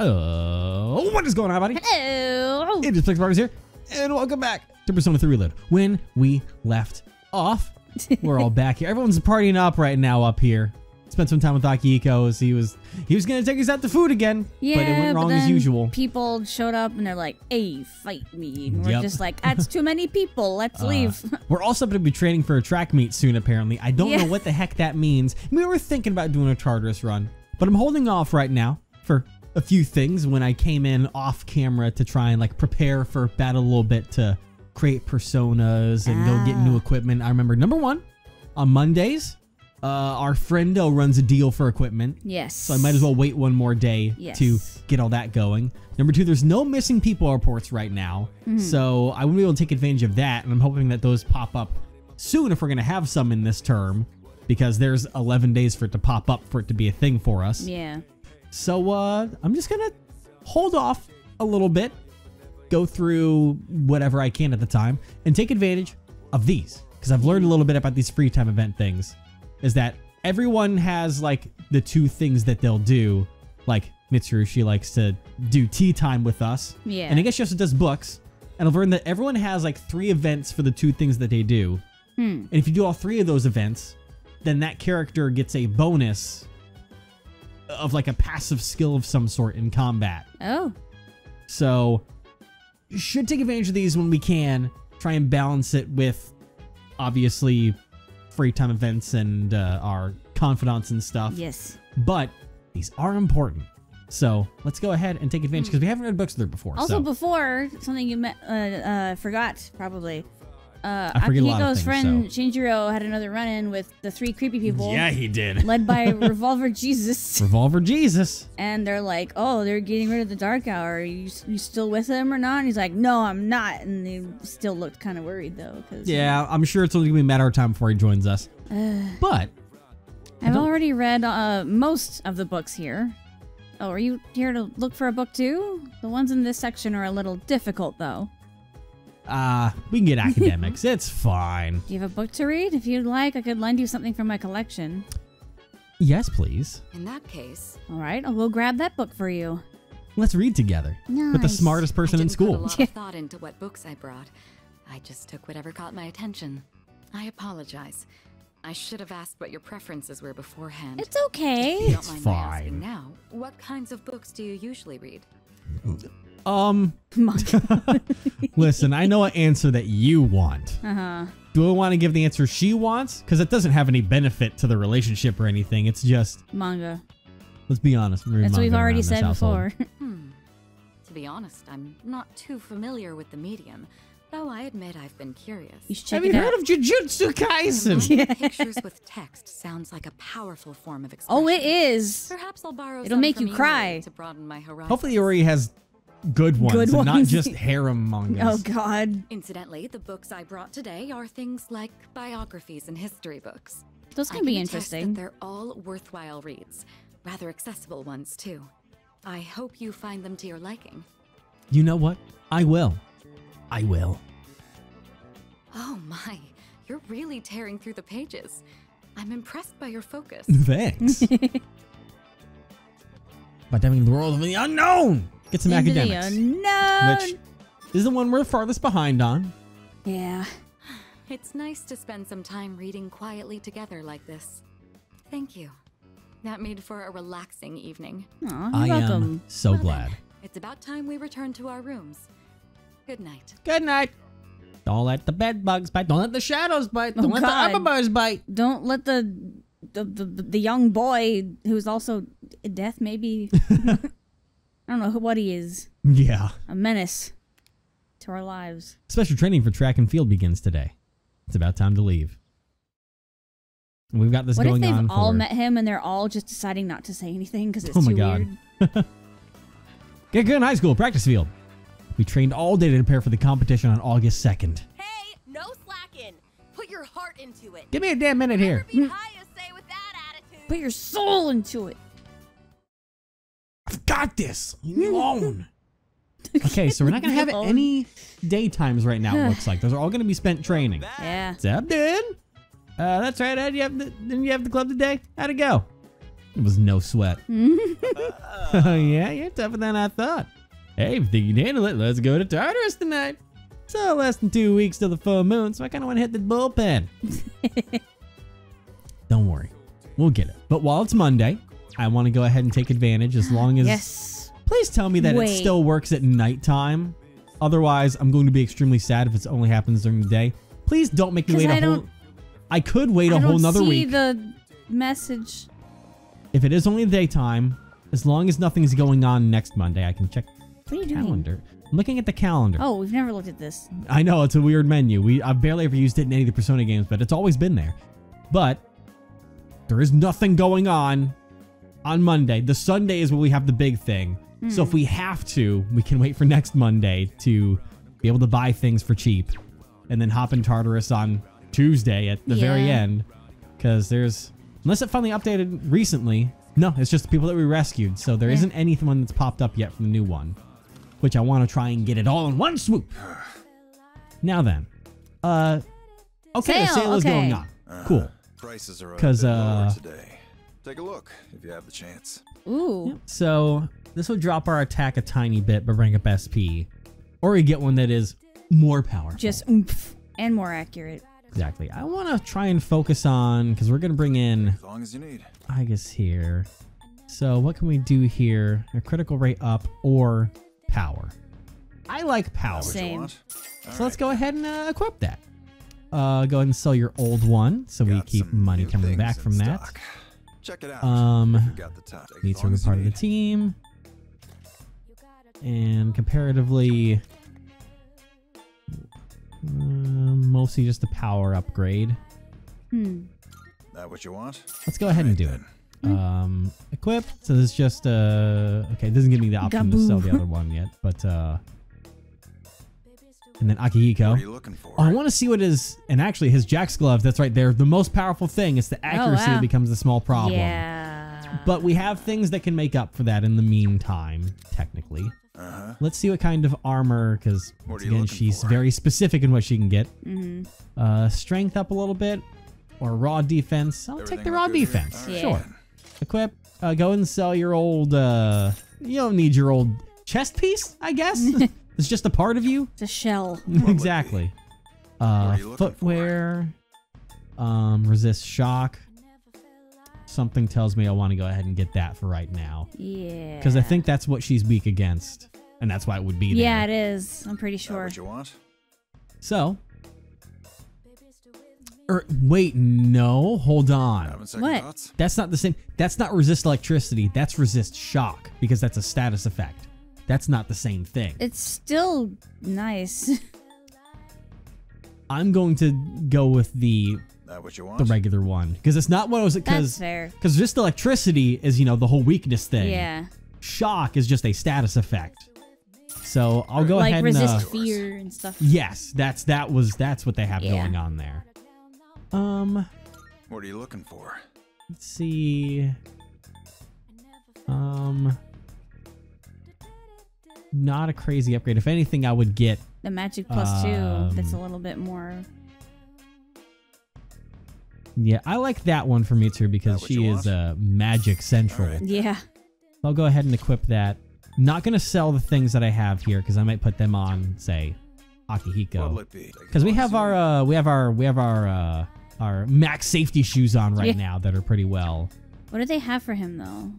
Uh, what is going on, buddy? Hello. It is Flix here, and welcome back to Persona 3 Reload. When we left off, we're all back here. Everyone's partying up right now up here. Spent some time with Akihiko as he was he was gonna take us out to food again, Yeah, but it went wrong as usual. People showed up and they're like, "Hey, fight me!" And we're Yep. just like, "That's too many people. Let's Uh, leave." We're also to be training for a track meet soon, apparently. I don't Yeah. know what the heck that means. We were thinking about doing a Tartarus run, but I'm holding off right now for a few things when I came in off camera to try and like prepare for battle a little bit to create personas and go get new Ah. equipment. I remember number one, on Mondays, uh, our friendo runs a deal for equipment. yes. So I might as well wait one more day Yes. to get all that going. Number two, there's no missing people reports right now. Mm-hmm. So I won't be able to take advantage of that. And I'm hoping that those pop up soon if we're going to have some in this term because there's 11 days for it to pop up for it to be a thing for us. Yeah. So uh, I'm just going to hold off a little bit, go through whatever I can at the time, and take advantage of these. Because I've learned a little bit about these free time event things. Is that everyone has like the two things that they'll do. Like Mitsuru, she likes to do tea time with us. Yeah. And I guess she also does books. And I've learned that everyone has like three events for the two things that they do. Hmm. And if you do all three of those events, then that character gets a bonus of like a passive skill of some sort in combat. Oh. So, should take advantage of these when we can. Try and balance it with obviously free time events and uh, our confidants and stuff. Yes. But these are important. So, let's go ahead and take advantage because we haven't read books there before. Also, so. before something you met, uh, uh, forgot probably. Uh, I forget a lot of Akihiko's friend Shinjiro had another run-in with the three creepy people. yeah, he did. Led by Revolver Jesus. Revolver Jesus. And they're like, oh, they're getting rid of the Dark Hour. Are you, you still with him or not? And he's like, no, I'm not. And they still looked kind of worried, though. Cause, Yeah, I'm sure it's only gonna be a matter of time before he joins us. but I've already read uh, most of the books here. Oh, are you here to look for a book too? The ones in this section are a little difficult, though. Uh we can get academics. it's fine. Do you have a book to read? If you'd like, I could lend you something from my collection. Yes, please. In that case, All right, I'll go grab that book for you. Let's read together. Nice. With the smartest person I in didn't put a school. lot of thought into what books I brought. I just took whatever caught my attention. I apologize. I should have asked what your preferences were beforehand. It's okay. If you don't It's mind my fine. asking now, what kinds of books do you usually read? Um, listen, I know an answer that you want. Uh huh. Do I want to give the answer she wants? Because it doesn't have any benefit to the relationship or anything. It's just, Manga. let's be honest. we read That's what we've already said before. Hmm. To be honest, I'm not too familiar with the medium, though I admit I've been curious. you should check Have it you out. heard of Jujutsu Kaisen? Combining pictures with text sounds like a powerful form of expression. oh, it is. Perhaps I'll borrow It'll some make from you cry. to broaden my horizons. Hopefully, Yuri has good ones, Good and not just harem mangas. Oh God, Incidentally, the books I brought today are things like biographies and history books. those I can be can attest that interesting. they're all worthwhile reads, rather accessible ones too. I hope you find them to your liking. You know what? I will. I will. Oh my, you're really tearing through the pages. I'm impressed by your focus. Thanks. By diving into the world of the unknown. Get some Into the academics. unknown. Which is the one we're farthest behind on. Yeah. It's nice to spend some time reading quietly together like this. Thank you. That made for a relaxing evening. Aw, I you're am welcome. so Well then, glad. It's about time we return to our rooms. Good night. Good night. Don't let the bed bugs bite. Don't let the shadows bite. Oh, Don't let God. the arbors bite. Don't let the the, the the young boy who's also death maybe. I don't know who- what he is. Yeah. A menace to our lives. Special training for track and field begins today. It's about time to leave. We've got this What if they've all for met him and they're all just deciding not to say anything because it's Oh my too God. weird? Gekkoukan High School practice field. We trained all day to prepare for the competition on August 2nd. Hey, no slacking. Put your heart into it. Give me a damn minute here. Never be high say with that attitude. Put your soul into it. I've got this. Leave me alone. okay, so we're not going to have Alone. any daytimes right now, it looks like. Those are all going to be spent training. Yeah. What's up. Uh, that's right, Ed. You have the, didn't you have the club today? How'd it go? It was no sweat. oh, yeah, you're tougher than I thought. Hey, if you you can handle it, let's go to Tartarus tonight. So, less than two weeks till the full moon, so I kind of want to hit the bullpen. Don't worry, we'll get it. But while it's Monday, I want to go ahead and take advantage as long as. Yes. Please tell me that it still works at nighttime. Otherwise, I'm going to be extremely sad if it only happens during the day. Please don't make me wait a I whole. don't- I could wait a I whole don't nother see week. the message. If it is only daytime, as long as nothing's going on next Monday, I can check What are you doing? calendar. I'm looking at the calendar. Oh, we've never looked at this. I know it's a weird menu. We I've barely ever used it in any of the Persona games, but it's always been there. But there is nothing going on on Monday. The Sunday is when we have the big thing. So if we have to, we can wait for next Monday to be able to buy things for cheap, and then hop in Tartarus on Tuesday at the very end. Because there's unless it finally updated recently. No, it's just the people that we rescued. So there Yeah. not anyone that's popped up yet from the new one, which I want to try and get it all in one swoop. Now then, uh, okay, the Sale, sale is going on. Cool. Prices are 'Cause, a bit lower uh, today. Take a look if you have the chance. Ooh. So this will drop our attack a tiny bit, but bring up SP, or we get one that is more powerful. Just oomph and more accurate. exactly. I want to try and focus on because we're gonna bring in As long as you need. I guess here. So what can we do here? A critical rate up or power? I like power. Same. you want? So let's go ahead and uh, equip that. Uh, go ahead and sell your old one so we keep money coming back in from that. Stock. Check it out. Um, got the time. Needs as to be part of the team. And comparatively, um, mostly just a power upgrade. Hmm. That what you want? Let's go ahead and do it. Um, equip. So this is just uh, okay. It doesn't give me the option to sell the other one yet, but uh, and then What Akihiko. are you looking for? Oh, I want to see what is, and actually his Jack's glove. That's right there. The most powerful thing. is the accuracy wow. becomes a small problem. Yeah. But we have things that can make up for that in the meantime, technically. Uh-huh. Let's see what kind of armor, because once again, she's for? very specific in what she can get. Mm -hmm. Uh, strength up a little bit, or raw defense. I'll take the raw good here? defense. All right, Sure. then. Equip. Uh, go and sell your old. Uh, you don't need your old chest piece, I guess. it's just a part of you. It's a shell. exactly. Uh, are you looking for? footwear. Um, resist shock. Something tells me I want to go ahead and get that for right now Yeah. because I think that's what she's weak against, and that's why it would be there. Yeah, it is. I'm pretty That sure. what you want? So. Er, wait, no, hold on. What? thoughts? That's not the same. That's not resist electricity. That's resist shock because that's a status effect. That's not the same thing. It's still nice. I'm going to go with the That what you want? the regular one because it's not what I was because because just electricity is you know the whole weakness thing. Yeah. Shock is just a status effect. So I'll go like ahead resist and uh, fear and stuff. yes, that's that was that's what they have Yeah. going on there. Um, What are you looking for? let's see. Um, not a crazy upgrade. If anything, I would get The magic plus Um, two. That's a little bit more. yeah. I like that one for me too because she is want? uh magic central. All right. Yeah. I'll go ahead and equip that. Not gonna sell the things that I have here because I might put them on, say, Akihiko. it be? Take as Because we have our uh, we have our we have our uh, our max safety shoes on right Yeah. now that are pretty well. What do they have for him though?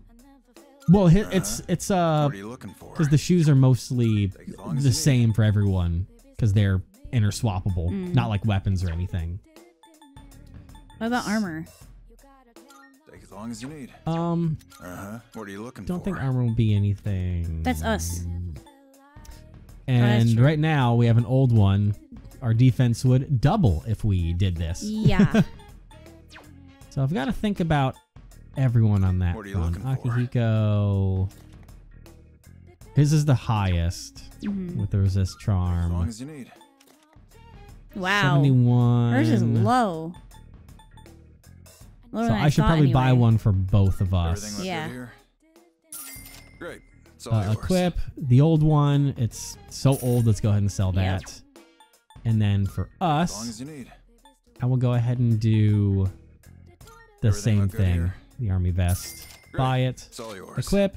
Well, hi- it's it's uh What are you looking for? because the shoes are mostly Take as long as the you need. same for everyone because they're interswappable, Mm. not like weapons or anything. What about armor? Take as long as you need. Um, Uh-huh. What are you looking don't for? think armor will be anything. That's us. And true. right now we have an old one. Our defense would double if we did this. Yeah. So I've got to think about everyone on that What are you front. looking for? Akihiko. His is the highest Mhm. with the resist As long charm. as you need. Wow. 71. Hers is low. Lower So than I should thought probably buy one for both of us. Yeah. Great. It's all Uh, yours. equip the old one. It's so old. Let's go ahead and sell Yep. that. And then for As long us, as you need. I will go ahead and do the Everything same thing. here? The army vest. buy it, It's all yours. equip,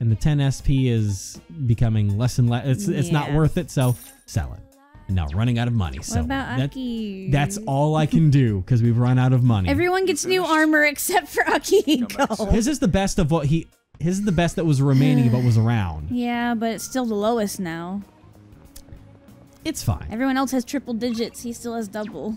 and the 10 SP is becoming less and less. It's it's not worth it, so sell it. And now running out of money. What so about that- that's all I can do because we've run out of money. Everyone gets new armor except for Come back Akihiko. his is the best of what he. His is the best that was remaining but was around. Yeah, but it's still the lowest now. It's fine. Everyone else has triple digits. He still has double.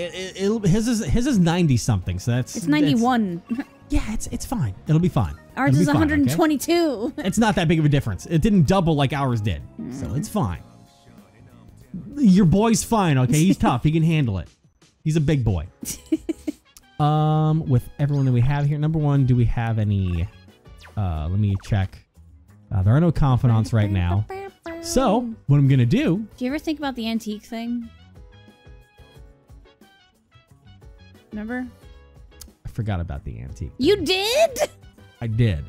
It, it, it'll- his is his is 90 something, so that's It's 91. Yeah, it's it's fine. It'll be fine. Ours It'll is be fine, okay? 122. It's not that big of a difference. It didn't double like ours did, so it's fine. Your boy's fine, okay? He's tough. He can handle it. He's a big boy. um, with everyone that we have here, number one, do we have any? Uh, let me check. Uh, there are no confidants right now. So what I'm gonna do? Do you ever think about the antique thing? Remember? I forgot about the antique. You did? I did.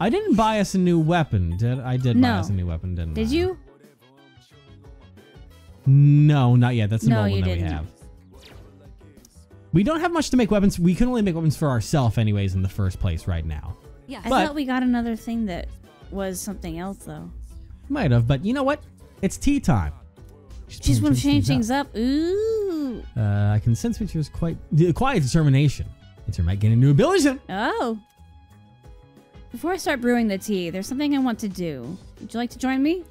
I didn't buy us a new weapon, did I? Did buy No. us a new weapon, didn't I? Did you? No, not yet. That's the No, old you one that we didn't. have. We don't have much to make weapons. We can only make weapons for ourselves, anyways, in the first place right now. Yes. I But- thought we got another thing that was something else though. Might have, but you know what? It's tea time. Just want to change things up. up. Ooh. Uh, I can sense Mitsuru's quite the quiet determination. It's her might get a new ability. Oh. Before I start brewing the tea, there's something I want to do. Would you like to join me?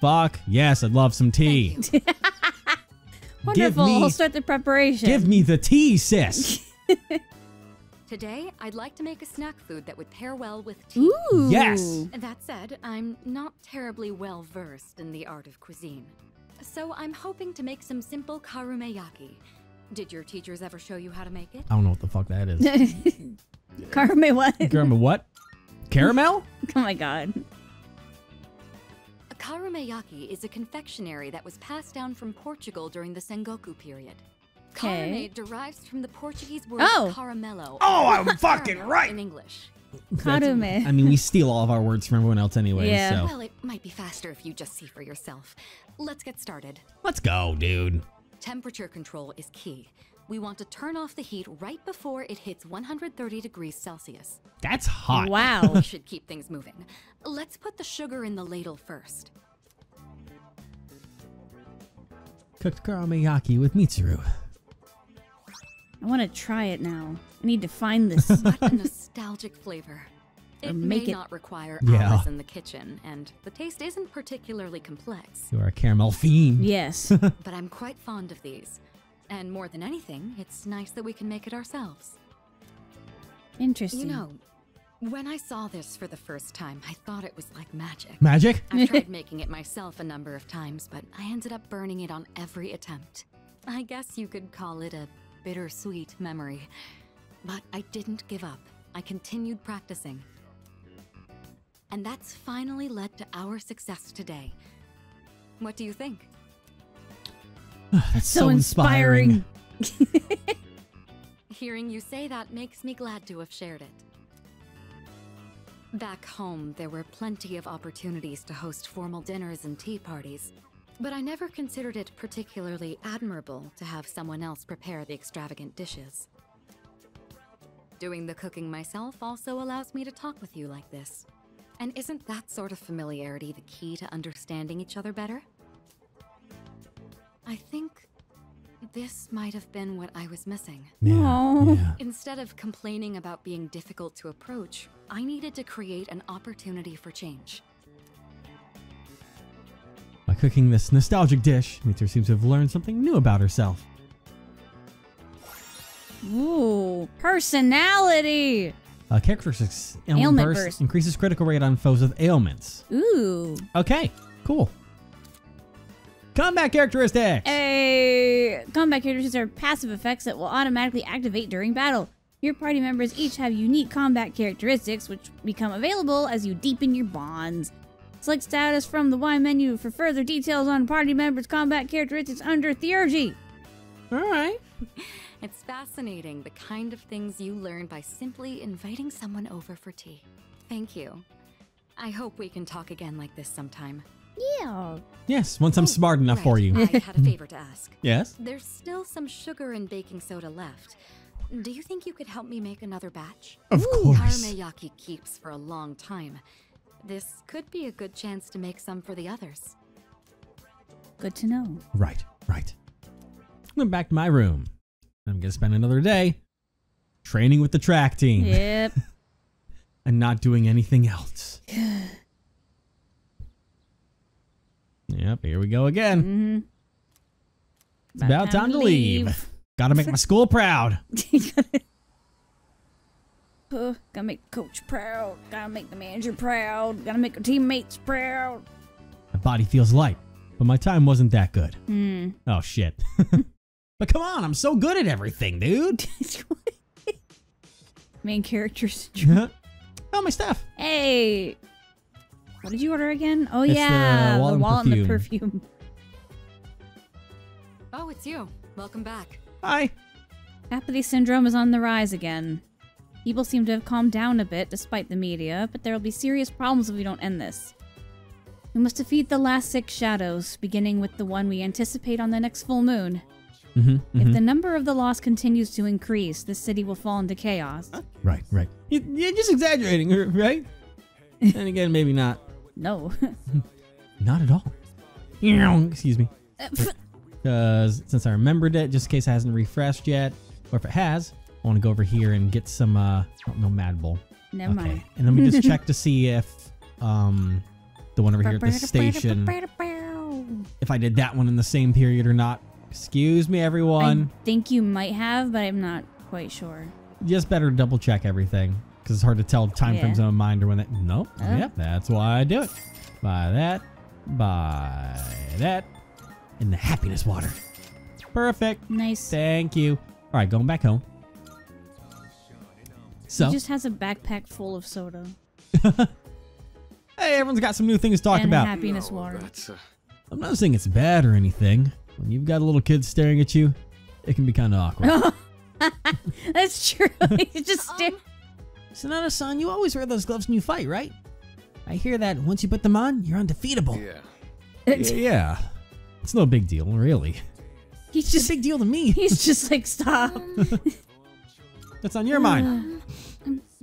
Fuck yes, I'd love some tea. Wonderful. me- I'll start the preparation. Give me the tea, sis. Today, I'd like to make a snack food that would pair well with tea. Ooh. Yes. That said, I'm not terribly well versed in the art of cuisine. So I'm hoping to make some simple karumeyaki. Did your teachers ever show you how to make it? I don't know what the fuck that is. Carme what? Caramel what? Caramel? oh my god. A karumeyaki is a confectionery that was passed down from Portugal during the Sengoku period. Okay. Karume derives from the Portuguese word Oh. caramelo. Oh, or I'm fucking right. In English. That's- Karume. I mean, we steal all of our words from everyone else anyway. Yeah. So Well, it might be faster if you just see for yourself. Let's get started. let's go, dude. Temperature control is key. We want to turn off the heat right before it hits 130 degrees Celsius. That's hot. Wow. We should keep things moving. Let's put the sugar in the ladle first. Cooked karumeyaki with Mitsuru. I want to try it now. I need to find this. What a nostalgic flavor. It may it- not require Yeah. hours in the kitchen, and the taste isn't particularly complex, You are a caramel fiend. yes. but I'm quite fond of these. And more than anything, it's nice that we can make it ourselves. Interesting. You know, when I saw this for the first time, I thought it was like magic. Magic? I've tried making it myself a number of times, but I ended up burning it on every attempt. I guess you could call it a bittersweet memory. But I didn't give up. I continued practicing. And that's finally led to our success today. What do you think? That's so inspiring. Hearing you say that makes me glad to have shared it. Back home, there were plenty of opportunities to host formal dinners and tea parties, but I never considered it particularly admirable to have someone else prepare the extravagant dishes. Doing the cooking myself also allows me to talk with you like this. And isn't that sort of familiarity the key to understanding each other better? I think this might have been what I was missing. Yeah, yeah. Instead of complaining about being difficult to approach, I needed to create an opportunity for change. By cooking this nostalgic dish, Mitsuru seems to have learned something new about herself. Ooh. Personality. Uh, characteristics ailment, Ailment burst, burst. increases critical rate on foes with ailments. Ooh. Okay, cool. Combat characteristics. A combat characteristics are passive effects that will automatically activate during battle. Your party members each have unique combat characteristics, which become available as you deepen your bonds. Select status from the Y menu for further details on party members' combat characteristics under Theurgy. All right. It's fascinating the kind of things you learn by simply inviting someone over for tea. Thank you. I hope we can talk again like this sometime. Yeah. Yes, once I'm smart enough for Right, you. I had a favor to ask. Yes. There's still some sugar and baking soda left. Do you think you could help me make another batch? Of course. Karumeyaki keeps for a long time. This could be a good chance to make some for the others. Good to know. Right, right. I'm back to my room. I'm gonna spend another day training with the track team Yep. and not doing anything else. yep, here we go again. hmm It's about time to leave. Gotta make my school proud. Uh, gotta make the coach proud. Gotta make the manager proud. Gotta make our teammates proud. My body feels light, but my time wasn't that good. Hmm. Oh shit. but come on, I'm so good at everything, dude. Main characters. oh, my stuff. Hey. What did you order again? Oh It's the yeah, wallet and wallet and the perfume. perfume. Oh, it's you. Welcome back. Hi. Apathy syndrome is on the rise again. People seem to have calmed down a bit despite the media, but there will be serious problems if we don't end this. We must defeat the last six shadows, beginning with the one we anticipate on the next full moon. Mm-hmm, If the number of the lost continues to increase, the city will fall into chaos. Right, right. You, you're just exaggerating, right? and again, maybe not. No. Not at all. Excuse me. Because since I remembered it, just in case it hasn't refreshed yet, or if it has, I want to go over here and get some, uh, oh, no Mad Bull. Never mind. And let me just check to see if, um, the one over here at the station, if I did that one in the same period or not. Excuse me, everyone. I think you might have, but I'm not quite sure. Just better double check everything because it's hard to tell time Yeah. frames in my mind or when that. Nope. Oh. Yep. That's why I do it. Buy that. Buy that. In the happiness water. Perfect. Nice. Thank you. All right, going back home. So, He just has a backpack full of soda hey, everyone's got some new things to talk and about. a happiness water. That's, uh, I'm not saying it's bad or anything. When you've got a little kid staring at you, it can be kind of awkward. That's true. He's just Um, staring. Sanada-san, you always wear those gloves when you fight, right? I hear that once you put them on, you're undefeatable. yeah. Y- yeah. It's no big deal, really. He's It's a big deal to me. he's just like stop. That's on your mind.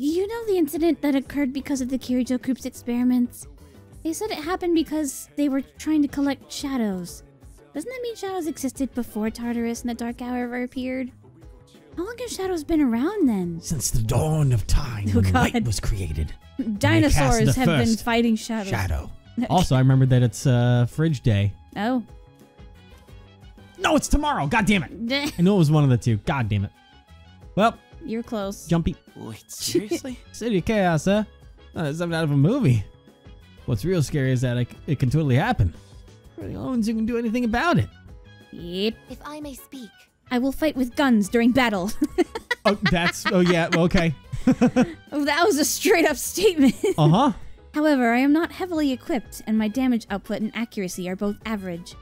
You know the incident that occurred because of the Kirijo group's experiments? They said it happened because they were trying to collect shadows. Doesn't that mean shadows existed before Tartarus and the Dark Hour ever appeared? How long have shadows been around then? Since the dawn of time, Oh, when light was created. Dinosaurs have been fighting shadows. Shadow. also, I remember that it's uh, Fridge Day. Oh. No, it's tomorrow. God damn it. I knew it was one of the two. God damn it. Well, You're close. Jumpy. Wait, seriously? City of Chaos, huh? Uh, it's something out of a movie. What's real scary is that it, it can totally happen. We're the only ones who can do anything about it. Yep. If I may speak, I will fight with guns during battle. Oh, that's. Oh, yeah. Okay. oh, that was a straight up statement. Uh huh. However, I am not heavily equipped, and my damage output and accuracy are both average.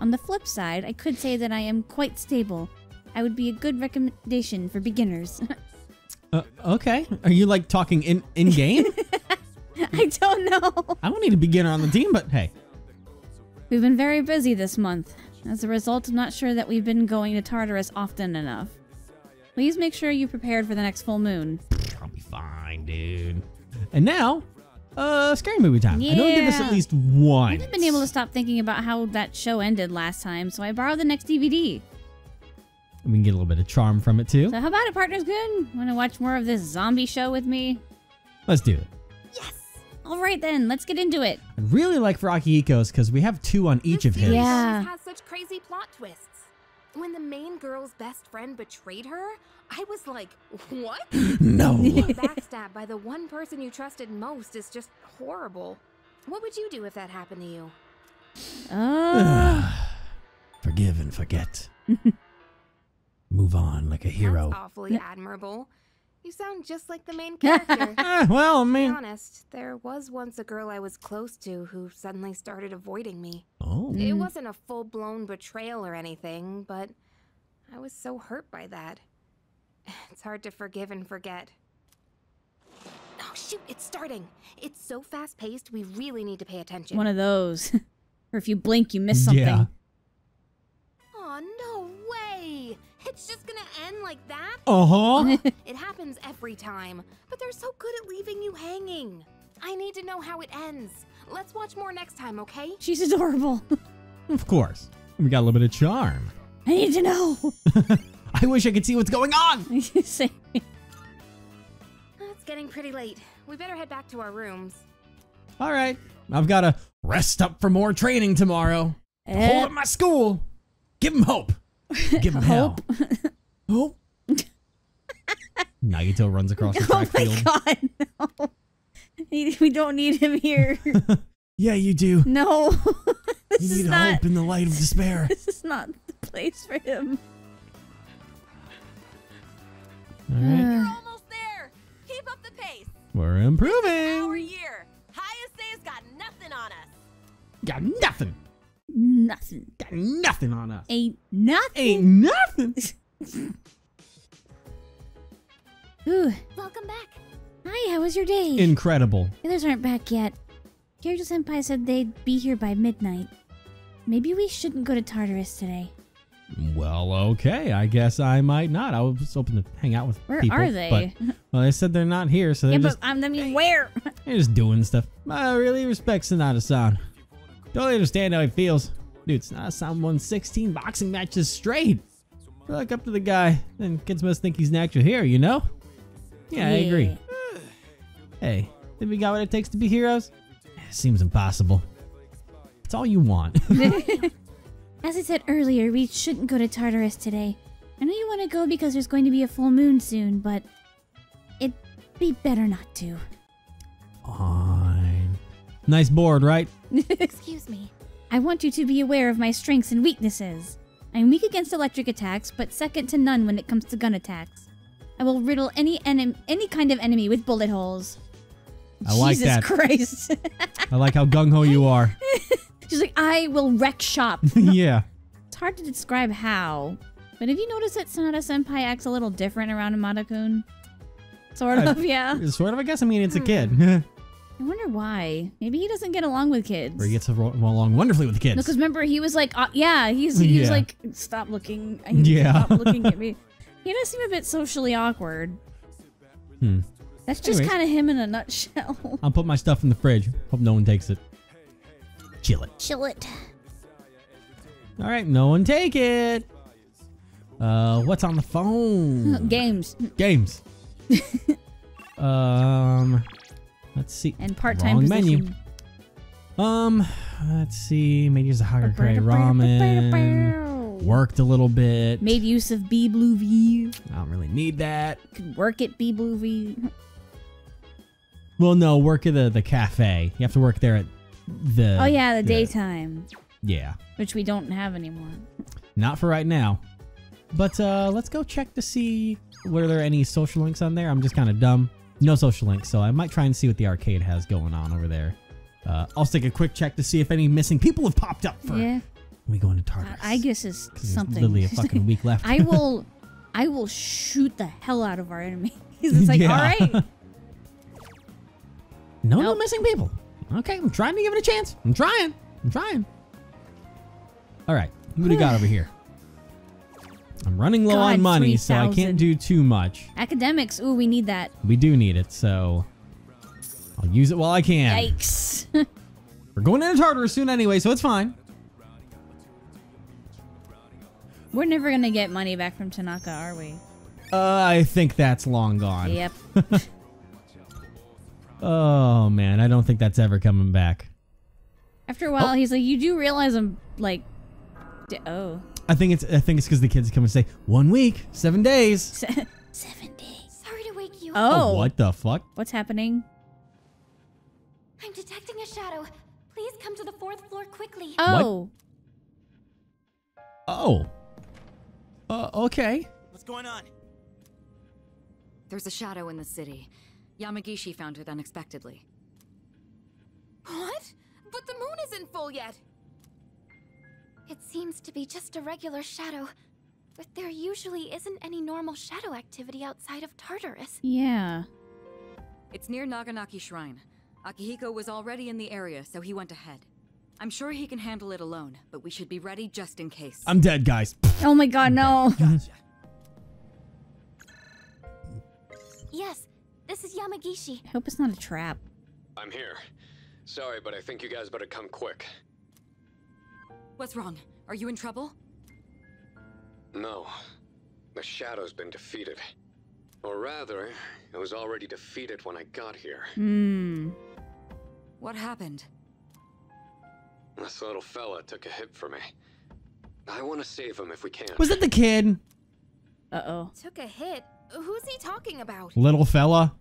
On the flip side, I could say that I am quite stable. I would be a good recommendation for beginners. Uh, okay. Are you like talking in in game? I don't know. I don't need a beginner on the team, but hey. We've been very busy this month. As a result, I'm not sure that we've been going to Tartarus often enough. Please make sure you prepared for the next full moon. I'll be fine, dude. And now, uh, scary movie time. Yeah. I know we did this at least once. I haven't been able to stop thinking about how that show ended last time, so I borrowed the next DVD. We can get a little bit of charm from it too. So how about it, partners? Good. Want to watch more of this zombie show with me? Let's do it. yes. All right then, let's get into it. I really like Rocky Ecos because we have two on each of his. Yeah. has such crazy plot twists. When the main girl's best friend betrayed her, I was like, what? No. Being backstabbed by the one person you trusted most is just horrible. What would you do if that happened to you? Oh. Forgive and forget. Move on like a hero. That's awfully admirable. You sound just like the main character. Ah, well, I mean, to be honest, there was once a girl I was close to who suddenly started avoiding me. Oh. It wasn't a full blown betrayal or anything, but I was so hurt by that. It's hard to forgive and forget. Oh, shoot, it's starting. It's so fast paced, we really need to pay attention. One of those. or if you blink, you miss something. Yeah. oh, no way! It's just gonna end like that? Uh huh. It happens every time, but they're so good at leaving you hanging. I need to know how it ends. Let's watch more next time, okay? She's adorable. of course. We got a little bit of charm. I need to know. I wish I could see what's going on. It's getting pretty late. We better head back to our rooms. All right. I've got to rest up for more training tomorrow. Eh. Hold up my school. Give them hope. Give him hell. Hope. Nagito runs across the oh track my field. god, no. We don't need him here. Yeah, you do. No. this You is need not hope in the light of despair. this is not the place for him. All right. almost there. Keep up the pace. We're improving. Our improving. year. Highest got nothing on us. Got nothing. Nothing. Got nothing on us. Ain't nothing. Ain't nothing. Ooh. Welcome back. Hi, how was your day? Incredible. The others aren't back yet. Kyoto Senpai said they'd be here by midnight. Maybe we shouldn't go to Tartarus today. Well, okay. I guess I might not. I was hoping to hang out with Where people. are they? But, well, they said they're not here, so they're yeah, just but um, I mean, where? they're just doing stuff. I really respect Sanada-san. Totally understand how he feels. Dude, Sanada-san won 16 boxing matches straight. I look up to the guy, then kids must think he's an actual hero, you know? Yeah, I agree. Hey, think we got what it takes to be heroes? Eh, seems impossible. It's all you want. As I said earlier, we shouldn't go to Tartarus today. I know you want to go because there's going to be a full moon soon, but it'd be better not to. Fine. Nice board, right? Excuse me. I want you to be aware of my strengths and weaknesses. I'm weak against electric attacks, but second to none when it comes to gun attacks. I will riddle any enem- any kind of enemy with bullet holes. I like Jesus that. Christ. I like how gung ho you are. She's like, I will wreck shop. yeah. It's hard to describe how, but have you noticed that Sanada Senpai acts a little different around Amada-kun? Sort I- of, yeah. Sort of, I guess. I mean, it's a hmm. kid. I wonder why. Maybe he doesn't get along with kids. or he gets along wonderfully with the kids. No, because remember he was like, uh, yeah, he's he's Yeah. like, stop looking, I need you to Yeah. stop looking at me. He does seem a bit socially awkward. Hmm. That's just kind of him in a nutshell. I'll put my stuff in the fridge. Hope no one takes it. Chill it. Chill it. All right, no one take it. Uh, what's on the phone? Games Games. um, let's see. and part-time Wrong position. menu. Um, let's see. Maybe use a Hagakure ramen. Worked a little bit. Made use of Be Blue V. I don't really need that. Could work at Be Blue V. Well, no, work at the the cafe. You have to work there at the. Oh yeah, the daytime, Yeah, which we don't have anymore. not for right now. But uh, let's go check to see were there any social links on there. I'm just kind of dumb. No social links, so I might try and see what the arcade has going on over there. Uh, I'll take a quick check to see if any missing people have popped up for Yeah, we go into I, Tartarus. I guess is 'Cause there's something. Literally a fucking week left. I will, I will shoot the hell out of our enemies. It's like, Yeah. all right, no, no missing people. Okay, I'm trying to give it a chance. I'm trying. I'm trying. All right, who do we got over here? I'm running low God, on money, so I can't do too much. academics. Ooh, we need that. We do need it, so I'll use it while I can. Yikes. We're going into Tartarus soon anyway, so it's fine. We're never gonna get money back from Tanaka, are we? Uh, I think that's long gone. Yep. Oh man, I don't think that's ever coming back. After a while, Oh. he's like, "You do realize I'm like, d- oh, I think it's I think it's because the kids come and say one week, seven days. se- seven days." Sorry to wake you. Oh, what the fuck? What's happening? I'm detecting a shadow. Please come to the fourth floor quickly. Oh, Oh. Uh, okay. What's going on? There's a shadow in the city. Yamagishi found it unexpectedly. What? But the moon isn't full yet. It seems to be just a regular shadow. But there usually isn't any normal shadow activity outside of Tartarus. yeah. It's near Naganaki Shrine. Akihiko was already in the area, so he went ahead. I'm sure he can handle it alone, but we should be ready just in case. I'm dead, guys. Oh my God, no. Gotcha. Yes, this is Yamagishi. I hope it's not a trap. I'm here. Sorry, but I think you guys better come quick. What's wrong? Are you in trouble? No. The Shadow's been defeated. Or rather, it was already defeated when I got here. Hmm. What happened? This little fella took a hit for me. I want to save him if we can. Was it the kid? Uh oh. Took a hit. Who's he talking about? Little fella?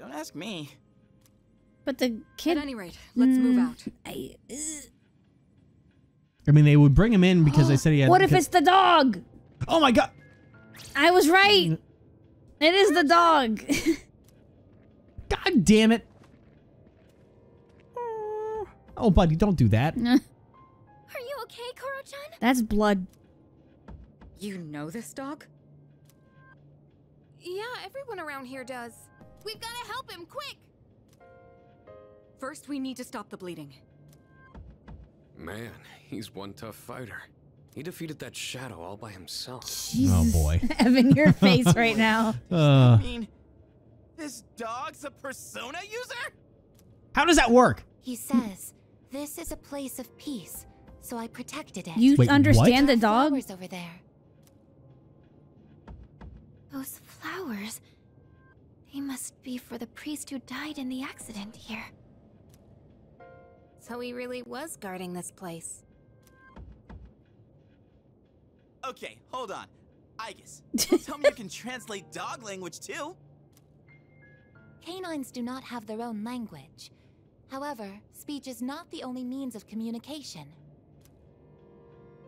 Don't ask me. But the kid. At any rate, let's move Mm, out. I, I mean, they would bring him in because they said he had. what if it's the dog? Oh my god! I was right. It is the dog. God damn it! Oh, buddy, don't do that. Are you okay, Koro-chan? That's blood. You know this dog? Yeah, everyone around here does. We've got to help him, quick! First, we need to stop the bleeding. Man, he's one tough fighter. He defeated that Shadow all by himself. Oh boy. Evan, your face right now. Uh, I mean, this dog's a persona user? how does that work? He says, this is a place of peace, so I protected it. You Wait, understand There the are dog? flowers over there. Those flowers, they must be for the priest who died in the accident here. So he really was guarding this place. Okay, hold on. Aigis, tell me you can translate dog language too. Canines do not have their own language. However, speech is not the only means of communication.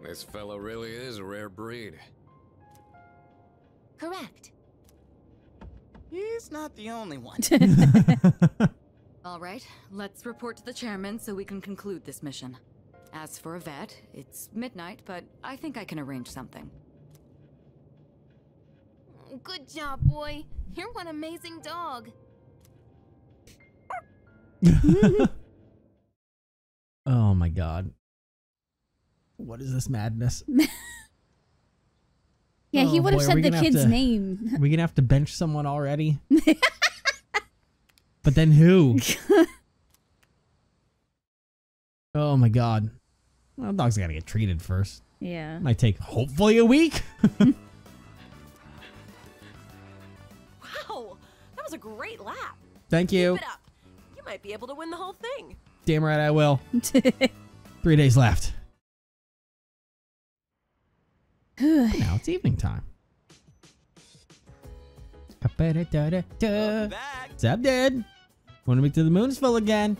This fellow really is a rare breed. Correct. He's not the only one. All right, let's report to the chairman so we can conclude this mission. As for a vet, it's midnight, but I think I can arrange something. Good job, boy. You're one amazing dog. oh my god. What is this madness? Yeah, he Oh, would have boy, are we said the kid's to- name. Are we gonna have to bench someone already? But then who? oh my god. Well, dog's gotta get treated first. Yeah. Might take hopefully a week. Wow, that was a great lap. Thank you. Keep it up. You might be able to win the whole thing. Damn right I will. Three days left. now it's evening time. Welcome back. What's up, dude? Want to meet to the moon's full again?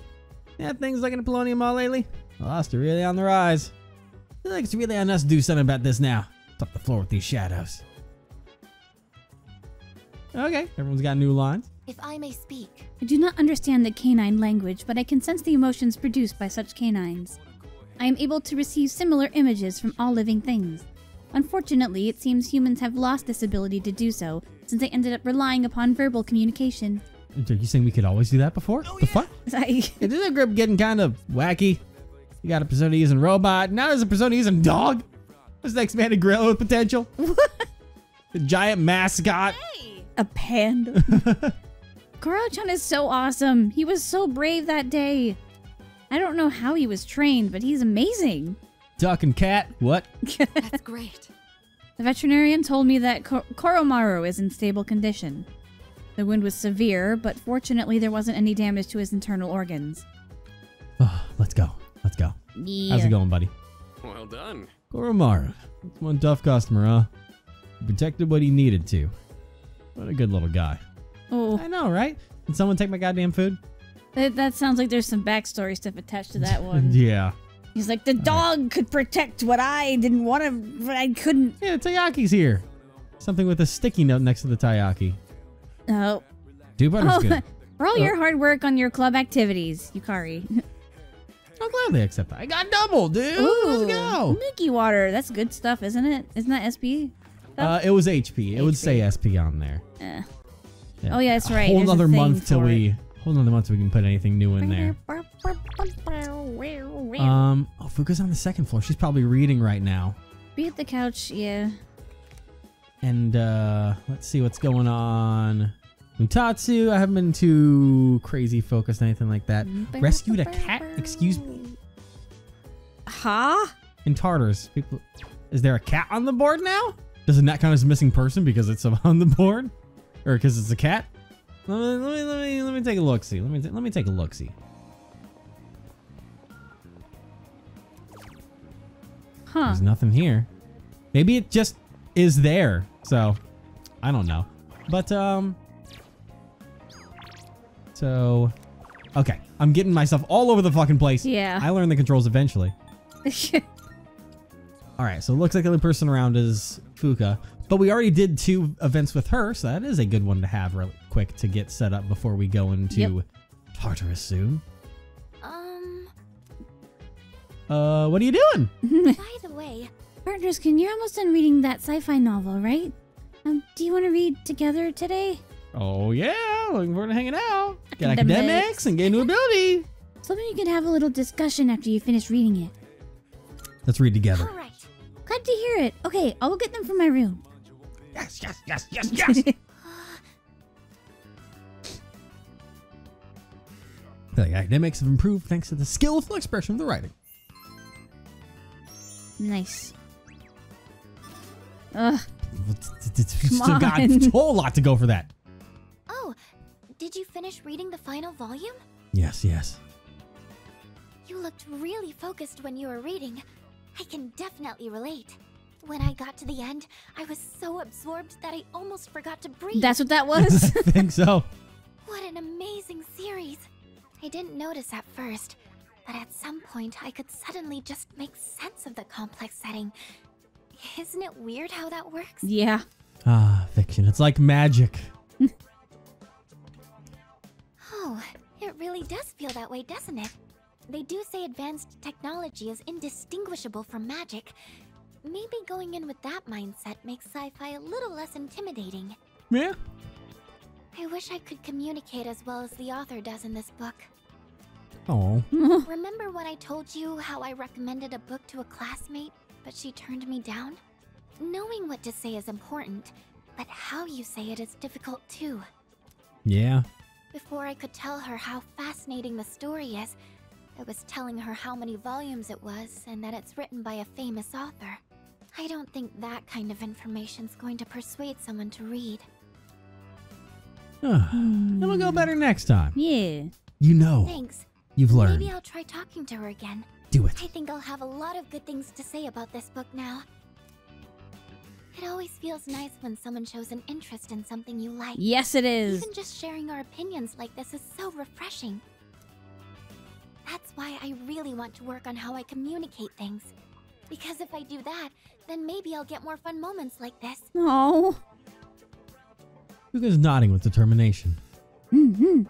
Yeah, things like in Paulownia Mall lately. Lost are really on the rise. I feel like it's really on us to do something about this now. Top the floor with these shadows. Okay, everyone's got new lines. If I may speak, I do not understand the canine language, but I can sense the emotions produced by such canines. I am able to receive similar images from all living things. Unfortunately, it seems humans have lost this ability to do so, since they ended up relying upon verbal communication. Are you saying we could always do that before? Oh, the fuck? I, Hey, this is group getting kind of wacky. You got a persona using robot. Now there's a persona using dog. What's next man a gorilla with potential? the giant mascot. Hey, a panda. Koro-chan is so awesome. He was so brave that day. I don't know how he was trained, but he's amazing. Duck and cat. What? That's great. The veterinarian told me that Ko- Koromaru is in stable condition. The wound was severe, but fortunately there wasn't any damage to his internal organs. Oh, let's go. Let's go. Yeah. How's it going, buddy? Well done. Koromaru. That's one tough customer, huh? He protected what he needed to. What a good little guy. Oh, I know, right? Did someone take my goddamn food? that, that sounds like there's some backstory stuff attached to that one. yeah. He's like, the dog could protect what I didn't want to, but I couldn't. Yeah, Taiyaki's here. Something with a sticky note next to the Taiyaki. Oh. Two butter's Oh, good. for all your hard work on your club activities, Yukari. I'll gladly accept that. I got double, dude. Let's go. Milky water. That's good stuff, isn't it? Isn't that SP? Uh, it was HP. It would say SP on there. Eh. Oh, yeah, that's A right. Whole There's a thing month till for we. Whole another month so we can put anything new in there. Um. Oh, Fuuka's on the second floor. She's probably reading right now. Be at the couch, yeah. And uh let's see what's going on Mutatsu, I haven't been too crazy focused on anything like that. Rescued a cat, excuse me, Huh? in Tartarus. People, is there a cat on the board now? Doesn't that count as a missing person because it's on the board, or because it's a cat? Let me let me let me, let me take a look. See, let me let me take a look. See. Huh. There's nothing here. Maybe it just is there. So, I don't know. But um so okay, I'm getting myself all over the fucking place. Yeah. I learned the controls eventually. All right, so it looks like the only person around is Fuuka, but we already did two events with her, so that is a good one to have really quick to get set up before we go into Yep. Tartarus soon. Um, Uh, what are you doing? by the way, Partnerskin, you're almost done reading that sci-fi novel, right? Um, do you want to read together today? Oh yeah, looking forward to hanging out. Get Academics. academics and gain new ability. So maybe you can have a little discussion after you finish reading it. Let's read together. all right. Glad to hear it. Okay, I'll get them from my room. Yes, yes, yes, yes, yes. the academics have improved thanks to the skillful expression of the writing. nice. Ugh. Still got a whole lot to go for that. Oh, did you finish reading the final volume? Yes, yes. You looked really focused when you were reading. I can definitely relate. When I got to the end, I was so absorbed that I almost forgot to breathe. That's what that was? I think so. What an amazing series! I didn't notice at first, but at some point I could suddenly just make sense of the complex setting. Isn't it weird how that works? yeah. Ah, fiction. It's like magic. Oh, it really does feel that way, doesn't it? They do say advanced technology is indistinguishable from magic. Maybe going in with that mindset makes sci fi a little less intimidating. Yeah. I wish I could communicate as well as the author does in this book. Oh. Remember when I told you how I recommended a book to a classmate, but she turned me down? Knowing what to say is important, but how you say it is difficult too. Yeah. Before I could tell her how fascinating the story is, I was telling her how many volumes it was and that it's written by a famous author. I don't think that kind of information's going to persuade someone to read. Ah, It'll go better next time. Yeah. You know. Thanks. You've learned. Maybe I'll try talking to her again. Do it. I think I'll have a lot of good things to say about this book now. It always feels nice when someone shows an interest in something you like. Yes, it is. Even just sharing our opinions like this is so refreshing. That's why I really want to work on how I communicate things. Because if I do that, then maybe I'll get more fun moments like this. Oh. Fuuka's nodding with determination. Mm-hmm.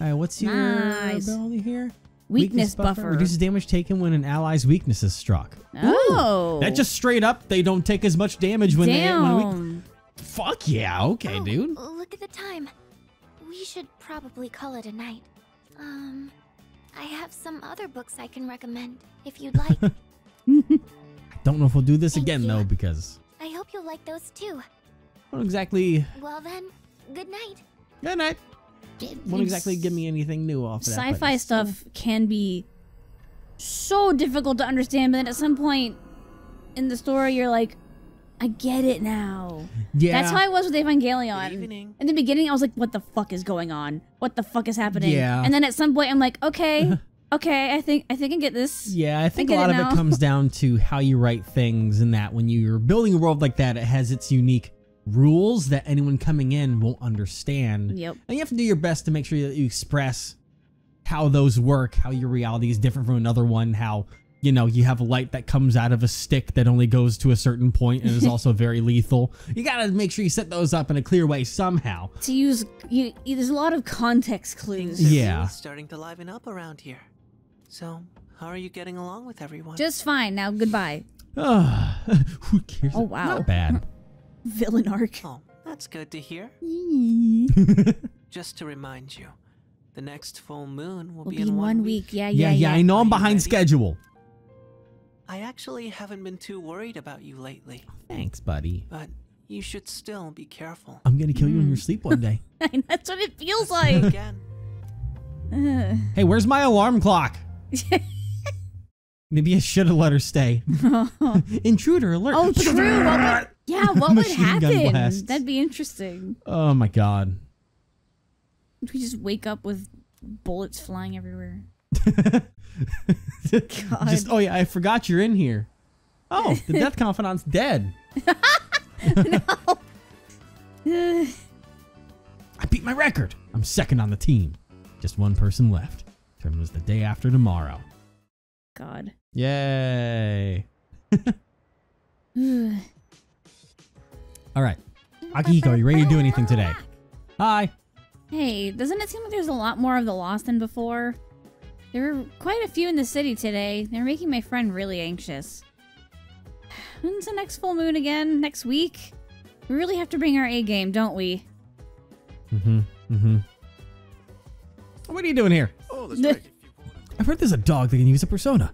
All right, what's your Nice. ability here? Weakness buffer. Reduces damage taken when an ally's weakness is struck. Oh. That just straight up, they don't take as much damage when they when we. Damn. Fuck yeah, okay, Oh, dude. Look at the time. We should probably call it a night. Um, I have some other books I can recommend if you'd like. I don't know if we'll do this Thank again you. though because I hope you'll like those too. Won't exactly Well then, good night. good night. Won't exactly give me anything new off of that. Sci-fi it's stuff can be so difficult to understand, but then at some point in the story, you're like, I get it now. Yeah. That's how I was with Evangelion. Good evening. In the beginning, I was like, what the fuck is going on? What the fuck is happening? Yeah. And then at some point, I'm like, okay, okay, I think I think I get this. Yeah, I think a get it lot of it comes down to how you write things and that when you're building a world like that, it has its unique rules that anyone coming in won't understand. Yep. And you have to do your best to make sure that you express how those work, how your reality is different from another one, how you know you have a light that comes out of a stick that only goes to a certain point and is also very lethal. You gotta make sure you set those up in a clear way somehow. To use, you, you- there's a lot of context clues. Things Yeah. starting to liven up around here. So, how are you getting along with everyone? Just fine. Now, goodbye. Who cares? Oh, wow. Not bad. Villain arc. Oh, that's good to hear. Just to remind you, the next full moon will, Will be, be in one week. Yeah, yeah, yeah, yeah, I know Are I'm behind schedule. I actually haven't been too worried about you lately, Thanks, buddy. but you should still be careful. I'm gonna kill you in your hmm. sleep one day. That's what it feels like. again. Ugh. Hey, where's my alarm clock? Maybe I should have let her stay. Intruder alert. oh, true. Yeah, what would happen? That'd be interesting. Oh my god. Would we just wake up with bullets flying everywhere? Just oh yeah, I forgot you're in here. Oh, the death confidant's dead. Ugh. I beat my record. I'm second on the team. Just one person left. Tournament was the day after tomorrow. God. Yay. Ugh. All right. Akihiko, are you ready to do anything today? Hi. Hey, doesn't it seem like there's a lot more of the lost than before? There were quite a few in the city today. They're making my friend really anxious. When's the next full moon again? Next week? We really have to bring our A game, don't we? Mm-hmm. Mm-hmm. What are you doing here? Oh, that's right. I've heard there's a dog that can use a persona.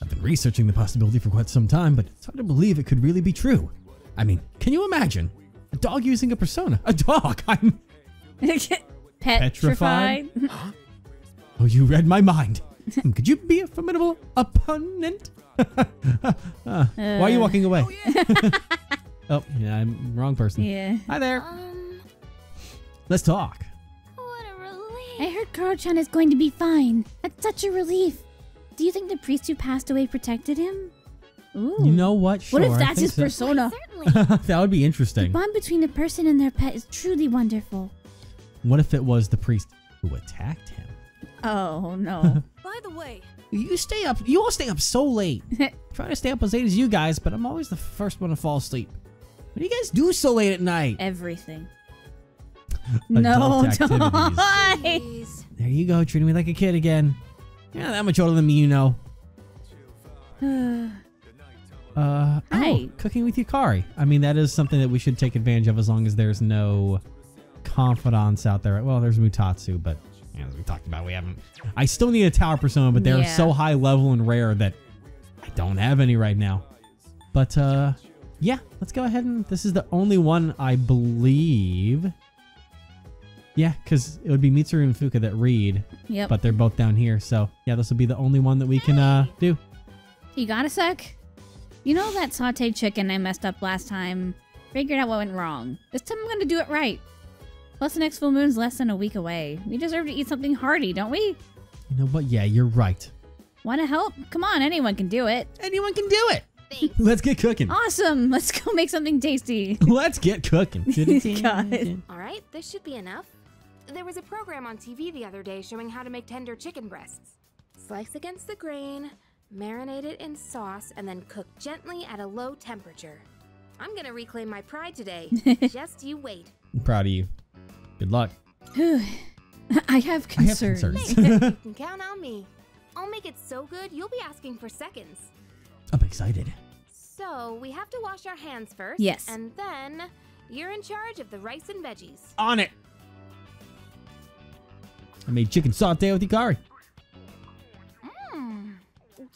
I've been researching the possibility for quite some time, but it's hard to believe it could really be true. I mean, can you imagine? A dog using a persona? A dog! I'm. Petrified. Oh, you read my mind. Hmm, could you be a formidable opponent? Uh, why are you Uh. walking away? oh, yeah, I'm wrong person. yeah. Hi there. Um, Let's talk. what a relief. I heard Koro-chan is going to be fine. That's such a relief. Do you think the priest who passed away protected him? Ooh. You know what? Sure, what if that's his so. persona? Certainly. that would be interesting. The interesting. bond between a person and their pet is truly wonderful. What if it was the priest who attacked him? Oh no. By the way, You stay up. You all stay up so late. Try to stay up as late as you guys, but I'm always the first one to fall asleep. What do you guys do so late at night? Everything. Adult no, activities. don't. There you go, treating me like a kid again. You're not that much older than me, you know. Uh, Hi. oh, cooking with Yukari. I mean, that is something that we should take advantage of as long as there's no confidants out there. Well, there's Mutatsu, but yeah, as we talked about, we haven't. I still need a tower persona, but they're Yeah. so high level and rare that I don't have any right now. But uh, yeah, let's go ahead and this is the only one I believe. Yeah, because it would be Mitsuru and Fuuka that read, Yep. but they're both down here. So yeah, this will be the only one that we can uh do. you got a sec? You know that sauteed chicken I messed up last time? Figured out what went wrong. This time I'm gonna do it right. Plus, the next full moon's less than a week away. We deserve to eat something hearty, don't we? You know what? Yeah, you're right. Want to help? Come on, anyone can do it. Anyone can do it. Thanks. Let's get cooking. Awesome! Let's go make something tasty. Let's get cooking. God. All right, this should be enough. There was a program on TV the other day showing how to make tender chicken breasts. Slice against the grain, marinate it in sauce, and then cook gently at a low temperature. I'm gonna reclaim my pride today. Just you wait. I'm proud of you. Good luck. I have I have concerns. concerns. You can count on me. I'll make it so good you'll be asking for seconds. I'm excited. So we have to wash our hands first. Yes. And then you're in charge of the rice and veggies. On it. I made chicken saute with Yukari.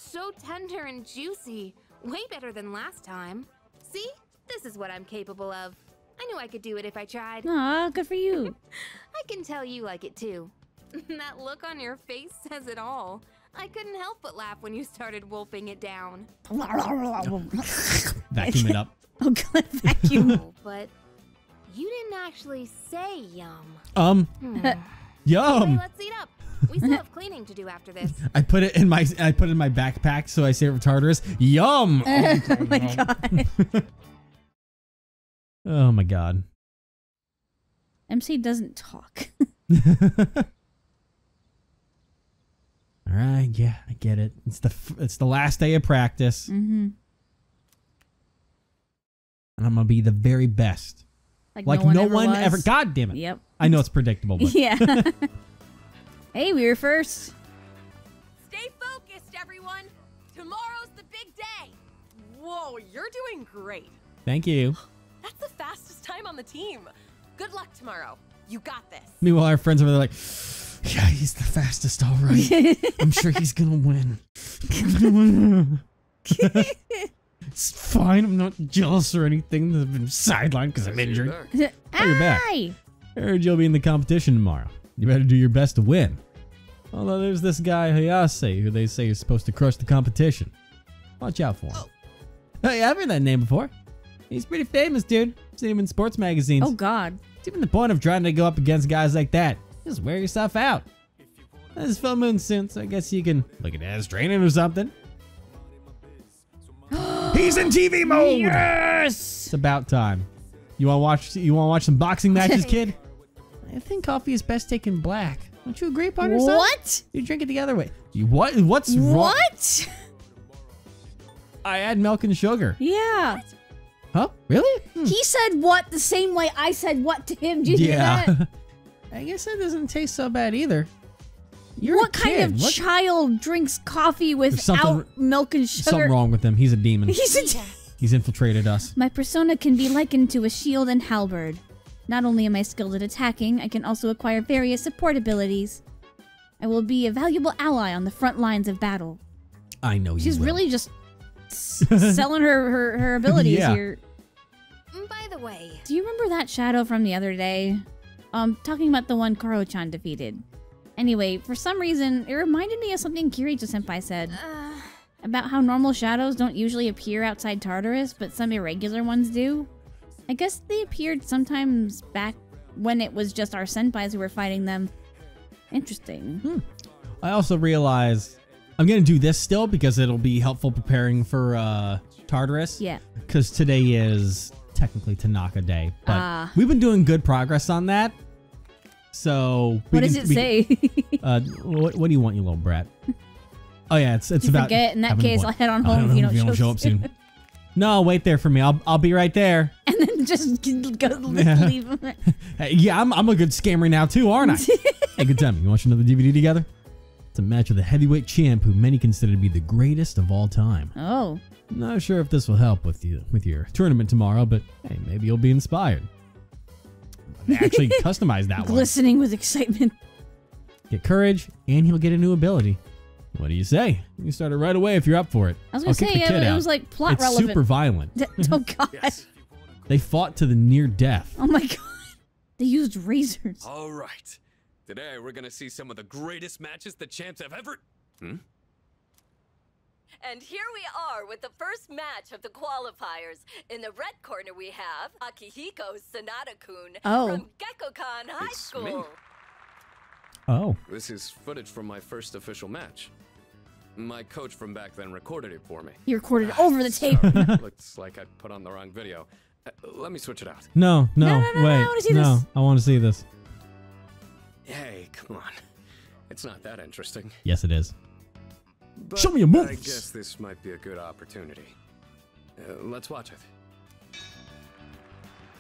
So tender and juicy. Way better than last time. See? This is what I'm capable of. I knew I could do it if I tried. Aw, good for you. I can tell you like it too. that look on your face says it all. I couldn't help but laugh when you started wolfing it down. Vacuum it up. Oh god, vacuum. Oh, but you didn't actually say yum. Um, Hmm. Okay, yum. let's eat up. We still have cleaning to do after this. I put it in my I put it in my backpack so I say it for Tartarus. Yum. oh my god. Oh my god. MC doesn't talk. All right, yeah, I get it. It's the f- it's the last day of practice, mm-hmm. and I'm gonna be the very best. Like, Like no one, ever, ever. God damn it! Yep. I know it's predictable, but Yeah. Hey, we were first. Stay focused, everyone. Tomorrow's the big day. Whoa, you're doing great. thank you. That's the fastest time on the team. Good luck tomorrow. You got this. Meanwhile, our friends over there like, yeah, he's the fastest. All right, I'm sure he's gonna win. It's fine. I'm not jealous or anything. I've been sidelined because I'm injured. Oh, you're back. I heard you'll be in the competition tomorrow. You better do your best to win. Although there's this guy Hayase who they say is supposed to crush the competition. Watch out for him. Oh. Hey, I've heard that name before. He's pretty famous, dude. Seen him in sports magazines. Oh God. It's even the point of trying to go up against guys like that? Just wear yourself out. This full moon soon, so I guess you can look at it as training or something. He's in TV mode. Yes. It's about time. You want to watch? You want to watch some boxing matches, kid? I think coffee is best taken black. Don't you agree, partner? son? What? You drink it the other way. You what? What's wrong? What? I add milk and sugar. Yeah. Huh? Really? Hmm. He said what the same way I said what to him. Did you hear yeah. that? I guess that doesn't taste so bad either. You're what a kind kid. of What- child drinks coffee without something- milk and sugar? Something wrong with him. He's a demon. He's a He's infiltrated us. My persona can be likened to a shield and halberd. Not only am I skilled at attacking, I can also acquire various support abilities. I will be a valuable ally on the front lines of battle. I know you She's will. really just s- selling her, her, her abilities Yeah. here. By the way, Do you remember that shadow from the other day? Um, talking about the one Koro-chan defeated. Anyway, for some reason, it reminded me of something Kirijo Senpai said. uh, About how normal shadows don't usually appear outside Tartarus, but some irregular ones do. I guess they appeared sometimes back when it was just our senpais who were fighting them. Interesting. I also realize I'm gonna do this still because it'll be helpful preparing for uh, Tartarus. Yeah. Because today is technically Tanaka Day, but Ah. we've been doing good progress on that. So What does can- it say? can- uh, what, what do you want, you little brat? Oh yeah, it's it's You about. forget, in that case. I'll head on home if you don't show up soon. no, wait there for me. I'll I'll be right there. and then just go Yeah. leave them. Hey, yeah, I'm, I'm a good scammer now too, aren't I? hey, good time. You watch another DVD together? It's a match with a heavyweight champ who many consider to be the greatest of all time. Oh. Not sure if this will help with you with your tournament tomorrow, but hey, maybe you'll be inspired. They actually customize that one. Glistening with excitement. Get courage, and he'll get a new ability. What do you say? You can start it right away if you're up for it. I was gonna I'll say, the it, out. was like plot it's relevant. super violent. oh god. They fought to the near death. Oh my god. They used razors. All right. Today we're gonna see some of the greatest matches the champs have ever. Hmm? And here we are with the first match of the qualifiers. In the red corner, we have Akihiko Sanada-kun Oh. from Gekkoukan High It's School. me. Oh. This is footage from my first official match. My coach from back then recorded it for me. He recorded it over the tape. Sorry, looks like I put on the wrong video. Uh, let me switch it out. No, no, No, no, no, no, wait. I wanna see no. I want to see this. Hey, come on. It's not that interesting. Yes, it is. But Show me your I guess this might be a good opportunity. Uh, let's watch it.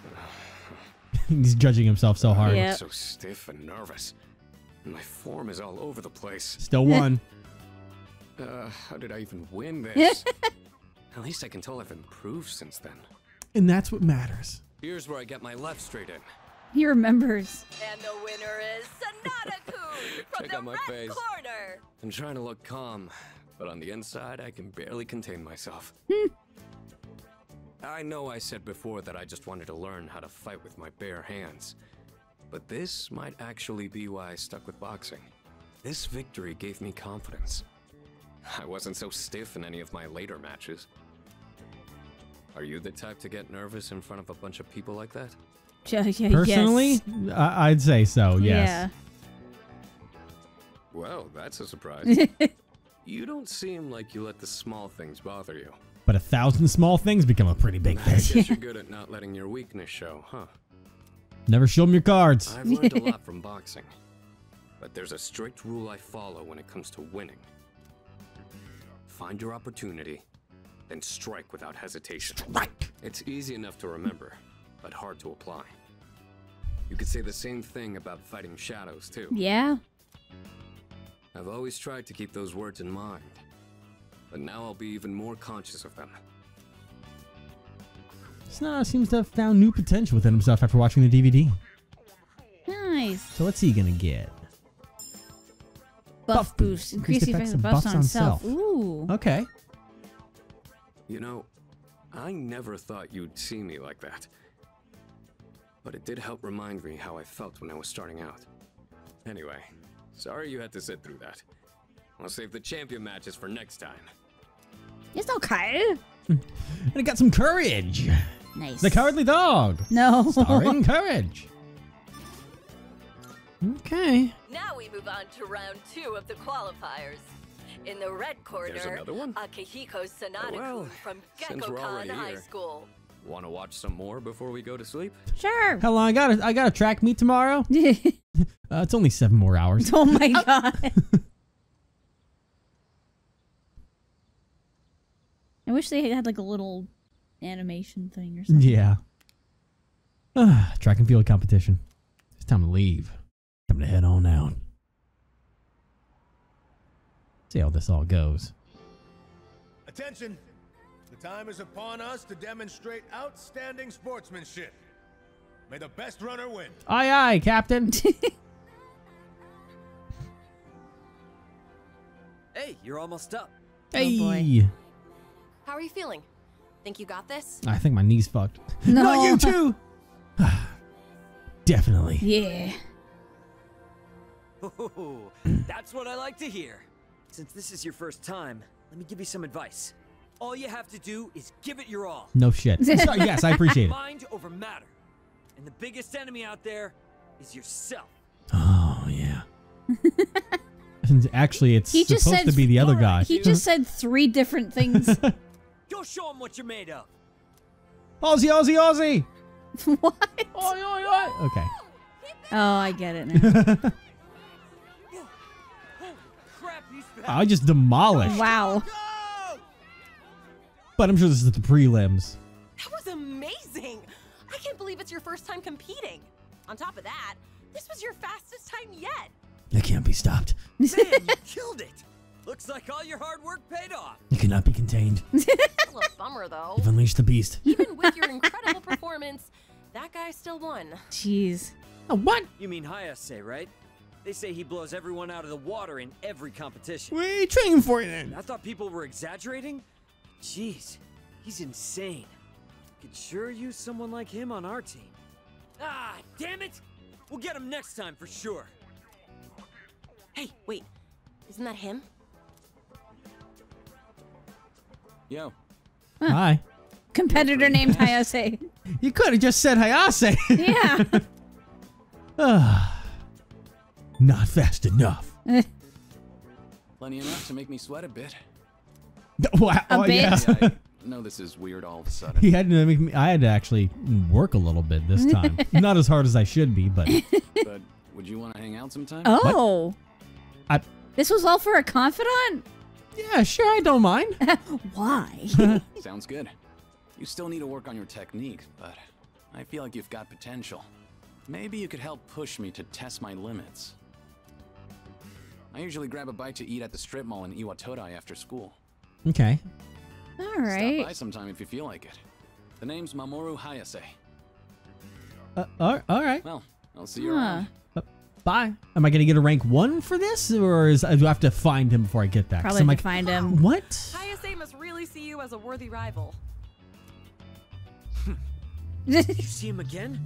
He's judging himself so hard. I'm so stiff and nervous. My form is all over the place. Still won. Uh, how did I even win this? At least I can tell I've improved since then. and that's what matters. Here's where I get my left straight in. He remembers. And the winner is Sanada-kun from Check the out my red face. corner. I'm trying to look calm, but on the inside, I can barely contain myself. I know I said before that I just wanted to learn how to fight with my bare hands, but this might actually be why I stuck with boxing. This victory gave me confidence. I wasn't so stiff in any of my later matches. Are you the type to get nervous in front of a bunch of people like that? Yeah, yeah, Personally, yes. I- I'd say so. Yes. Well, that's a surprise. you don't seem like you let the small things bother you. But a thousand small things become a pretty big thing. I thing. guess you're good at not letting your weakness show, huh? Never show them your cards. I've learned a lot from boxing, but there's a strict rule I follow when it comes to winning. Find your opportunity, then strike without hesitation. Strike. It's easy enough to remember, but hard to apply. You could say the same thing about fighting shadows, too. Yeah. I've always tried to keep those words in mind, but now I'll be even more conscious of them. Snow seems to have found new potential within himself after watching the DVD. Nice. So what's he gonna get? Buff, Buff boost. boost. Increase the effects of buffs on self. Ooh. Okay. You know, I never thought you'd see me like that. But it did help remind me how I felt when I was starting out. Anyway, sorry you had to sit through that. I'll save the champion matches for next time. It's okay. And it got some courage. Nice. The Cowardly Dog. No. Starring Courage. Okay. Now we move on to round two of the qualifiers. In the red corner, another one? Akihiko Sanada well, from since we're Gekkoukan already High here. School. Want to watch some more before we go to sleep? Sure. How long? I got a, I got a track meet tomorrow. Uh, it's only seven more hours. oh my god. I wish they had like a little animation thing or something. Yeah. Ah, track and field competition. It's time to leave. Time to head on out. See how this all goes. Attention! The time is upon us to demonstrate outstanding sportsmanship. May the best runner win. Aye, aye, Captain. Hey, you're almost up. hey. Oh, how are you feeling? Think you got this? I think my knee's fucked. No. Not you too. Definitely. Yeah. Oh, that's what I like to hear. Since this is your first time, let me give you some advice. All you have to do is give it your all. No shit. Sorry, yes, I appreciate it. Mind over matter. And the biggest enemy out there is yourself. Oh yeah. Actually, it's He just supposed said to be the other guy. He just said three different things. Go show them what you're made of. Aussie, Aussie, Aussie. what? Oi, oi, oi. Okay. Oh, I get it now. I just demolished. wow. But I'm sure this is the prelims. That was amazing! I can't believe it's your first time competing. On top of that, this was your fastest time yet. It can't be stopped. Man, you killed it. Looks like all your hard work paid off. You cannot be contained. Still a bummer though. You've unleashed the beast. Even with your incredible performance, that guy still won. Jeez. Oh, what? You mean Hayase, right? They say he blows everyone out of the water in every competition. What are you training for then? I thought people were exaggerating. Jeez, he's insane. Could sure use someone like him on our team. Ah, damn it! We'll get him next time for sure. Hey, wait. Isn't that him? Yo. Hi. Competitor named Hayase. You could have just said Hayase. Yeah. Not fast enough. Plenty enough to make me sweat a bit. Wow. A oh, bit? yeah. Yeah, I know this is weird all of a sudden. he had to make me. I had to actually work a little bit this time. Not as hard as I should be, but but would you want to hang out sometime? Oh. I. This was all for a confidant? Yeah, sure. I don't mind. Why? Sounds good. You still need to work on your technique, but I feel like you've got potential. Maybe you could help push me to test my limits. I usually grab a bite to eat at the strip mall in Iwatodai after school. Okay. All right. Stop by sometime if you feel like it. The name's Mamoru Hayase. Uh, all all right. Well, I'll see you Huh. around. Uh, bye. Am I gonna get a rank one for this, or is do I have to find him before I get that? 'Cause Probably I'm like, find him. what? Hayase must really see you as a worthy rival. You see him again?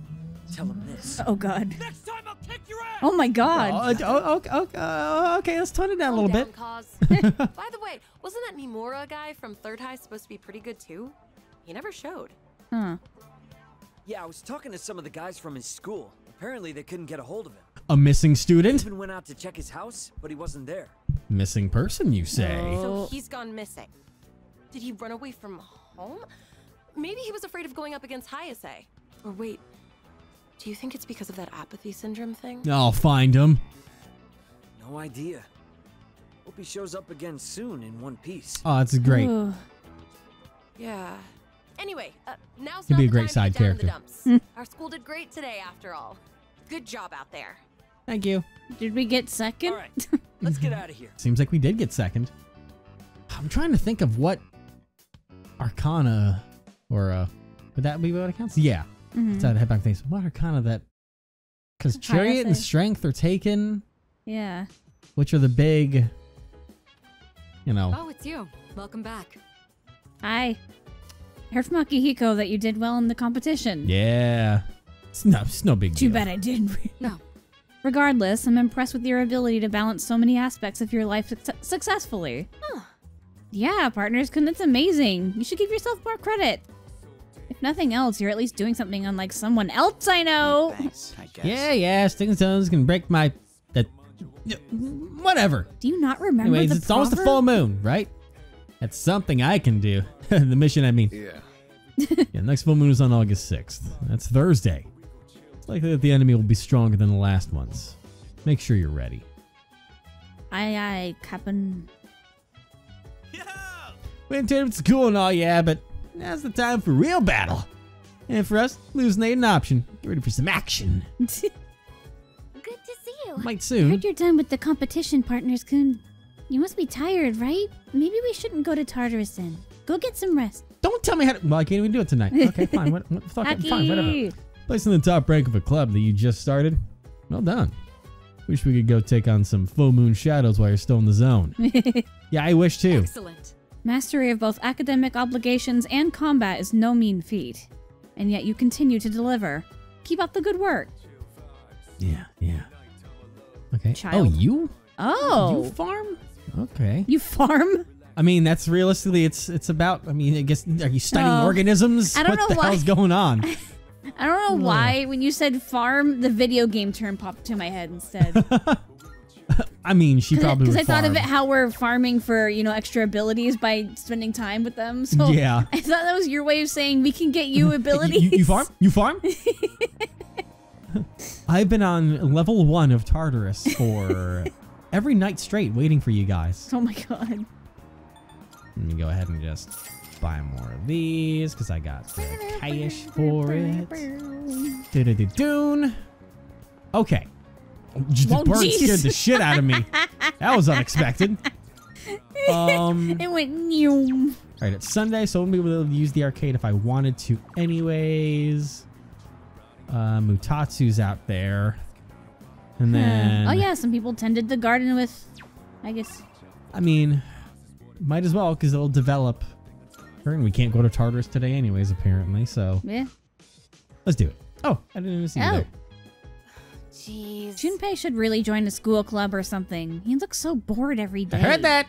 Tell him this. oh god. Next time I'll kick your ass! Oh my god. Oh, oh, okay, okay, uh, okay, let's tone it down a little Calm bit. Cause. By the way, wasn't that Mimura guy from Third High supposed to be pretty good too? He never showed. Huh. Yeah, I was talking to some of the guys from his school. Apparently, they couldn't get a hold of him. A missing student? Even went out to check his house, but he wasn't there. Missing person, you say? Oh. So he's gone missing. Did he run away from home? Maybe he was afraid of going up against Hayase. Or wait, do you think it's because of that apathy syndrome thing? I'll find him. No idea. Hope he shows up again soon in one piece. Oh, that's great. Ooh. Yeah. Anyway, uh, now's He'd be a great side get down in the character. Our school did great today, after all. Good job out there. Thank you. Did we get second? All right, let's get out of here. Seems like we did get second. I'm trying to think of what Arcana or uh would that be what it counts? Yeah. Mhm. It's out of headback things. What are kind of that because Chariot and Strength are taken, Yeah. which are the big you know. Oh, it's you. Welcome back. Hi. Heard from Akihiko that you did well in the competition. Yeah. It's no, it's no big Too deal. bad I didn't. No. Regardless, I'm impressed with your ability to balance so many aspects of your life suc- successfully. Yeah, partners, couldn't it's amazing. You should give yourself more credit. If nothing else, you're at least doing something unlike someone else I know. Thanks, I guess. Yeah, yeah. Sticking stones can break my. That. Whatever. Do you not remember Anyways, the it's almost the full moon, right? That's something I can do. the mission, I mean. Yeah. Yeah, next full moon is on August 6th. That's Thursday. It's likely that the enemy will be stronger than the last ones. Make sure you're ready. Aye, aye, Captain. Entertainment's cool and all, yeah, but now's the time for real battle. And for us, losing ain't an option. Get ready for some action. Good to see you. Might soon. I soon. heard you're done with the competition, partners, Kun. You must be tired, right? Maybe we shouldn't go to Tartarus then. Go get some rest. Don't tell me how to. Well, I can't even do it tonight. Okay, fine. What, what, fuck it, fine, whatever. Aki! Placing in the top rank of a club that you just started. Well done. Wish we could go take on some full moon shadows while you're still in the zone. yeah, I wish too. Excellent. Mastery of both academic obligations and combat is no mean feat. And yet you continue to deliver. Keep up the good work. Yeah, yeah. Okay. Oh, Child. Oh, you? Oh. You farm? Okay. You farm? I mean, that's realistically, it's it's about. I mean, I guess are you studying Oh. organisms? I don't what know the why. hell's going on? I don't know why when you said farm, the video game term popped to my head instead. I mean, she probably Because I thought of it how we're farming for, you know, extra abilities by spending time with them. So Yeah. I thought that was your way of saying we can get you abilities. You, you farm? You farm? I've been on level one of Tartarus for every night straight, waiting for you guys. Oh my god. Let me go ahead and just buy more of these because I got the cash for it. Do-do-do-doon. Okay. The Whoa, bird jeez. scared the shit out of me. That was unexpected. Um, It went new. all right, it's Sunday, so I won't be able to use the arcade if I wanted to, anyways. Uh, Mutatsu's out there, and then oh yeah, some people tended the garden with, I guess. I mean, might as well because it'll develop. And we can't go to Tartarus today, anyways. Apparently, so Yeah. let's do it. Oh, I didn't even see you Oh. there. Jeez. Junpei should really join a school club or something. He looks so bored every day. I heard that.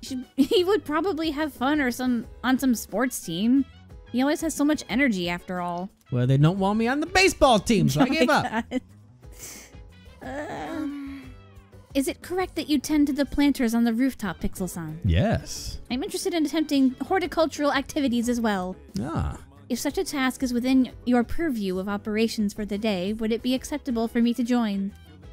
He, should, he would probably have fun or some on some sports team. He always has so much energy after all. Well, they don't want me on the baseball team, so I Oh my gave up. God. Uh, is it correct that you tend to the planters on the rooftop, Pixel-san? Yes. I'm interested in attempting horticultural activities as well. Ah. If such a task is within your purview of operations for the day, would it be acceptable for me to join?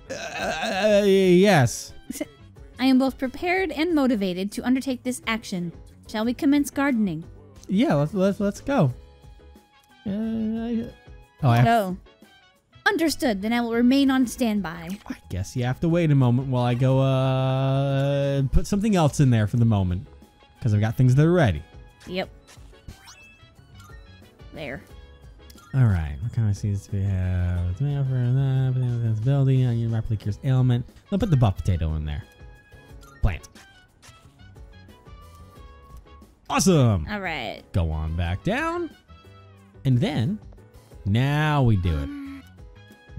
Uh, yes. I am both prepared and motivated to undertake this action. Shall we commence gardening? Yeah. Let's let's let's go. Uh, I- oh, I No. Understood. Then I will remain on standby. I guess you have to wait a moment while I go uh put something else in there for the moment because I've got things that are ready. Yep. There. All right. What kind of seeds do we have? Tomato for that, building on your rapidly cures ailment. I'll put the buff potato in there. Plant. Awesome. All right. Go on back down. And then, now we do it. Um.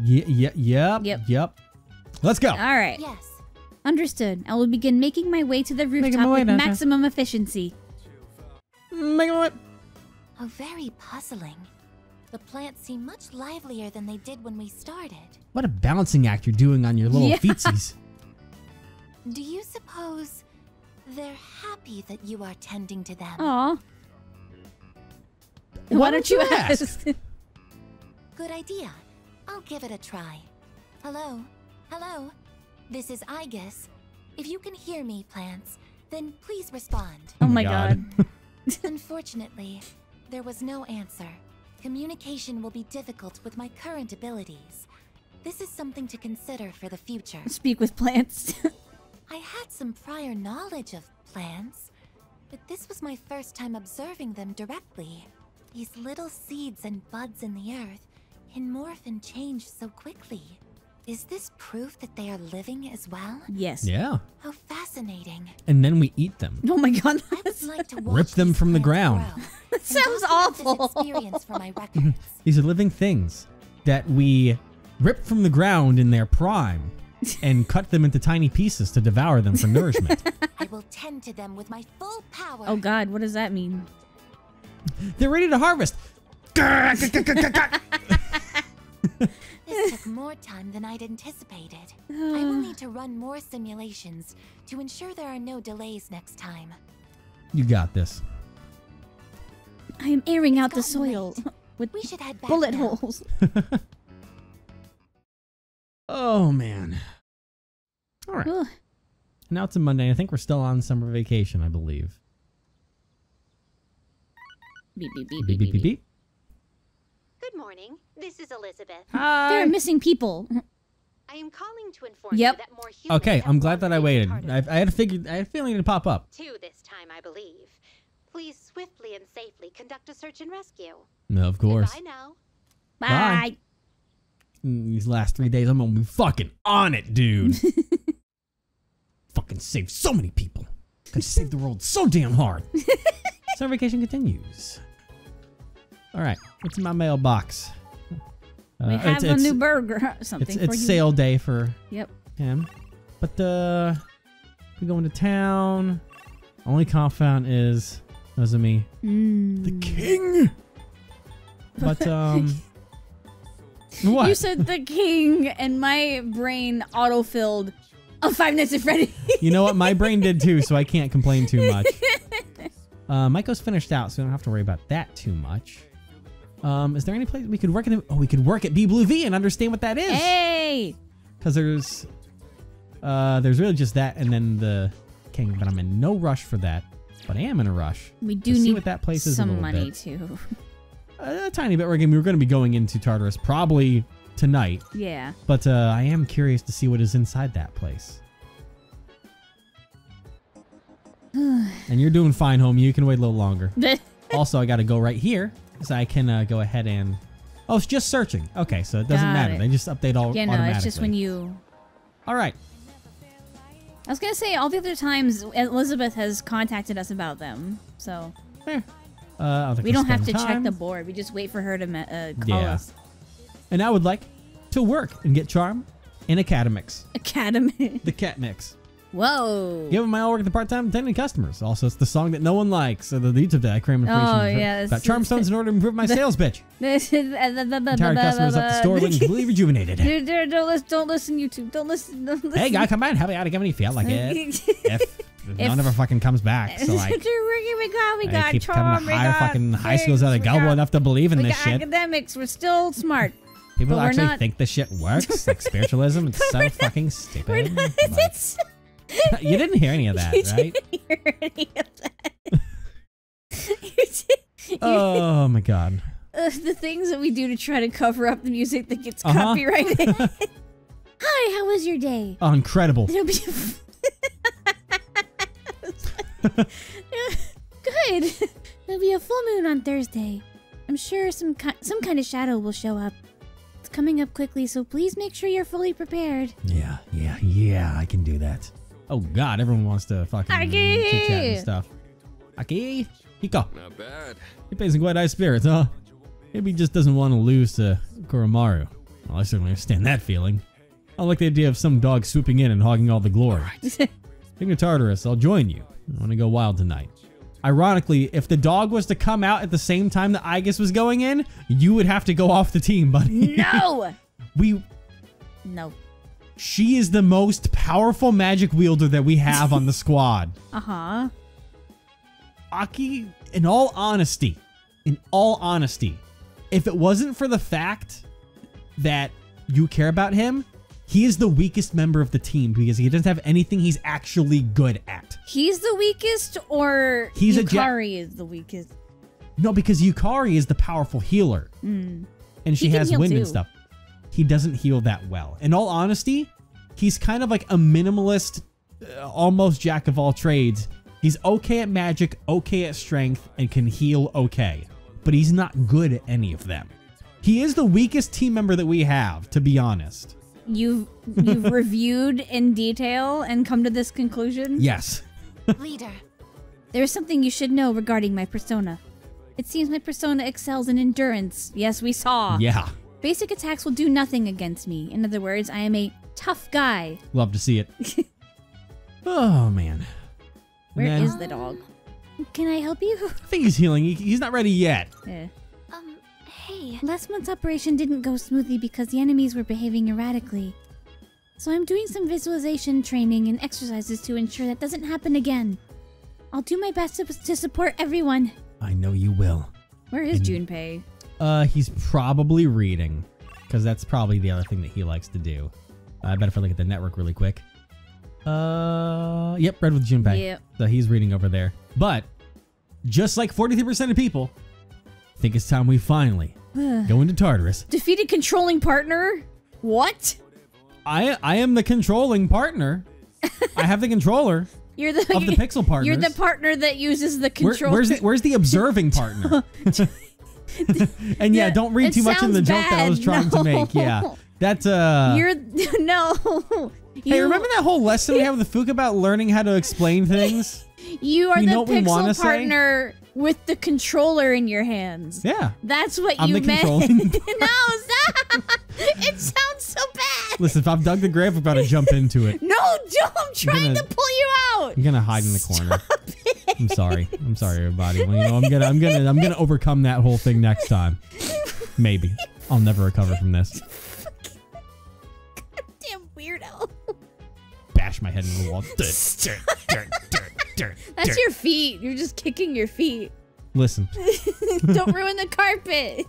Yeah, yeah, yep, Yep. yep. Let's go. All right. Yes. Understood. I will begin making my way to the rooftop my way with maximum efficiency. Make it what? Oh, very puzzling. The plants seem much livelier than they did when we started. What a balancing act you're doing on your little Yeah. feetsies. Do you suppose they're happy that you are tending to them? Aw. Why don't you ask? Good idea. I'll give it a try. Hello? Hello? This is Aigis. If you can hear me, plants, then please respond. Oh my oh god. Unfortunately, there was no answer. Communication will be difficult with my current abilities. This is something to consider for the future. Speak with plants. I had some prior knowledge of plants, but this was my first time observing them directly. These little seeds and buds in the earth can morph and change so quickly. Is this proof that they are living as well? yes. Yeah. How fascinating. fascinating. and then we eat them. Oh my god. I would like to watch Rip them from the ground. That sounds awful. experience for my records. These are living things that we rip from the ground in their prime and cut them into tiny pieces to devour them for nourishment. I will tend to them with my full power. Oh god, what does that mean? They're ready to harvest. This took more time than I'd anticipated. I will need to run more simulations to ensure there are no delays next time. You got this. I am airing out the gotten soil with We should head back bullet now. holes. Oh man. All right. Ugh. Now it's a Monday. I think we're still on summer vacation, I believe. Beep beep beep Beep beep beep beep beep. Good morning. This is Elizabeth. There are missing people. I am calling to inform Yep. you that more humans Okay, I'm glad that I waited. I, I had a figure. I had a feeling it'd pop up. Two this time, I believe. Please swiftly and safely conduct a search and rescue. No, of course. Goodbye now. Bye. Mm, These last three days, I'm gonna be fucking on it, dude. fucking save so many people. Gotta save the world so damn hard. Summer vacation continues. All right, what's in my mailbox? Uh, we it's- have a it's- new burger or something It's, it's sale day for Yep. him. But uh we go into town. Only confound is Nozomi. Mm. The king. But um what? You said the king, and my brain autofilled a Five Nights at Freddy. You know what? My brain did too, so I can't complain too much. Uh, Maiko's finished out, so we don't have to worry about that too much. Um, is there any place we could work at? The, oh, we could work at Be Blue V and understand what that is. hey! Because there's, uh, there's really just that, and then the king. But I'm in no rush for that. But I am in a rush. We to do see need what that place is some money bit. too. A, tiny bit. We're gonna we're gonna be going into Tartarus probably tonight. Yeah. But uh, I am curious to see what is inside that place. And you're doing fine, homie. You can wait a little longer. also, I got to go right here, so I can uh, go ahead and. Oh, it's just searching. Okay, so it doesn't Got matter. it. They just update all yeah, no, it's just when you. All right. I was gonna say all the other times Elizabeth has contacted us about them, so Uh, I'll we don't have to spend check time. the board. We just wait for her to me- uh, call Yeah. us. And I would like to work and get charm in Academics, Academy. the cat mix. Whoa. Give them my all work at the part-time attending customers. Also, it's the song that no one likes. So the YouTube that I cram information. Oh, yeah, About charm stones in order to improve my sales bitch. Uh, Entire customers up the store looking completely rejuvenated. Don't listen, don't listen, YouTube. Don't listen. Don't listen. Hey, guy, come by and help me out again when you feel like it. if, none ever fucking comes back. So like, we got, we I got keep charm, coming we to higher got fucking high schools that are gullible got- enough to believe in we this got shit. academics. We're still smart. People but actually think this shit works. like spiritualism, it's so fucking stupid. Like, It's- you didn't hear any of that, you right? didn't hear any of that. You did- Oh my god. uh, the things that we do to try to cover up the music that gets Uh-huh. copyrighted. Hi, how was your day? Oh, incredible. It'll be good. There'll be a full moon on Thursday. I'm sure some ki- some kind of shadow will show up. It's coming up quickly, so please make sure you're fully prepared. Yeah, yeah, yeah, I can do that. Oh god, everyone wants to fucking Aki! chit chat and stuff. Aki, Hiko. Not bad. He plays in quite high spirits, huh? Maybe he just doesn't want to lose to Koromaru. Well, I certainly understand that feeling. I like the idea of some dog swooping in and hogging all the glory. Speaking of Tartarus, I'll join you. I want to go wild tonight. Ironically, if the dog was to come out at the same time that Aigis was going in, you would have to go off the team, buddy. No. we no. She is the most powerful magic wielder that we have on the squad. Uh huh. Aki, in all honesty, in all honesty, if it wasn't for the fact that you care about him, he is the weakest member of the team because he doesn't have anything he's actually good at. He's the weakest, or He's Yukari is the weakest. No, because Yukari is the powerful healer Mm. and she He has wind and stuff. He doesn't heal that well. In all honesty, he's kind of like a minimalist, uh, almost jack of all trades. He's okay at magic, okay at strength, and can heal okay, but he's not good at any of them. He is the weakest team member that we have, to be honest. you've you've reviewed in detail and come to this conclusion? Yes. Leader. There is something you should know regarding my persona. It seems my persona excels in endurance. Yes, we saw. Yeah. Basic attacks will do nothing against me. In other words, I am a tough guy. Love to see it. oh man. Where And is the dog? Can I help you? I think he's healing. He- he's not ready yet. Eh. Um, hey. Last month's operation didn't go smoothly because the enemies were behaving erratically. So I'm doing some visualization training and exercises to ensure that doesn't happen again. I'll do my best to, to support everyone. I know you will. Where is And- Junpei? Uh, he's probably reading, because that's probably the other thing that he likes to do. I bet if I look at the network really quick. Uh, yep, read with Junpei. Yep. So he's reading over there. But just like 43% of people, think it's time we finally go into Tartarus. Defeated controlling partner? What? I I am the controlling partner. I have the controller. You're the Of the pixel partners. You're the partner that uses the Where- where's the where's the observing partner? and yeah, Yeah, don't read too much in the sounds joke that I was bad. trying to make. Yeah, that's uh. You're no. Hey, You- remember that whole lesson we had with the Fook about learning how to explain things? You are You the know what we wanna pixel say? partner with the controller in your hands. Yeah. That's what I'm you meant. no, stop. it sounds so bad. Listen, if I've dug the grave, I've got to jump into it. No, don't. I'm trying gonna- to pull you out. I'm gonna hide in the corner. Stop I'm sorry. I'm sorry, everybody. Well, you know, I'm gonna, I'm gonna, I'm gonna overcome that whole thing next time. Maybe. I'll never recover from this. Damn weirdo. Bash my head into the wall. That's your feet. You're just kicking your feet. Listen, Don't ruin the carpet.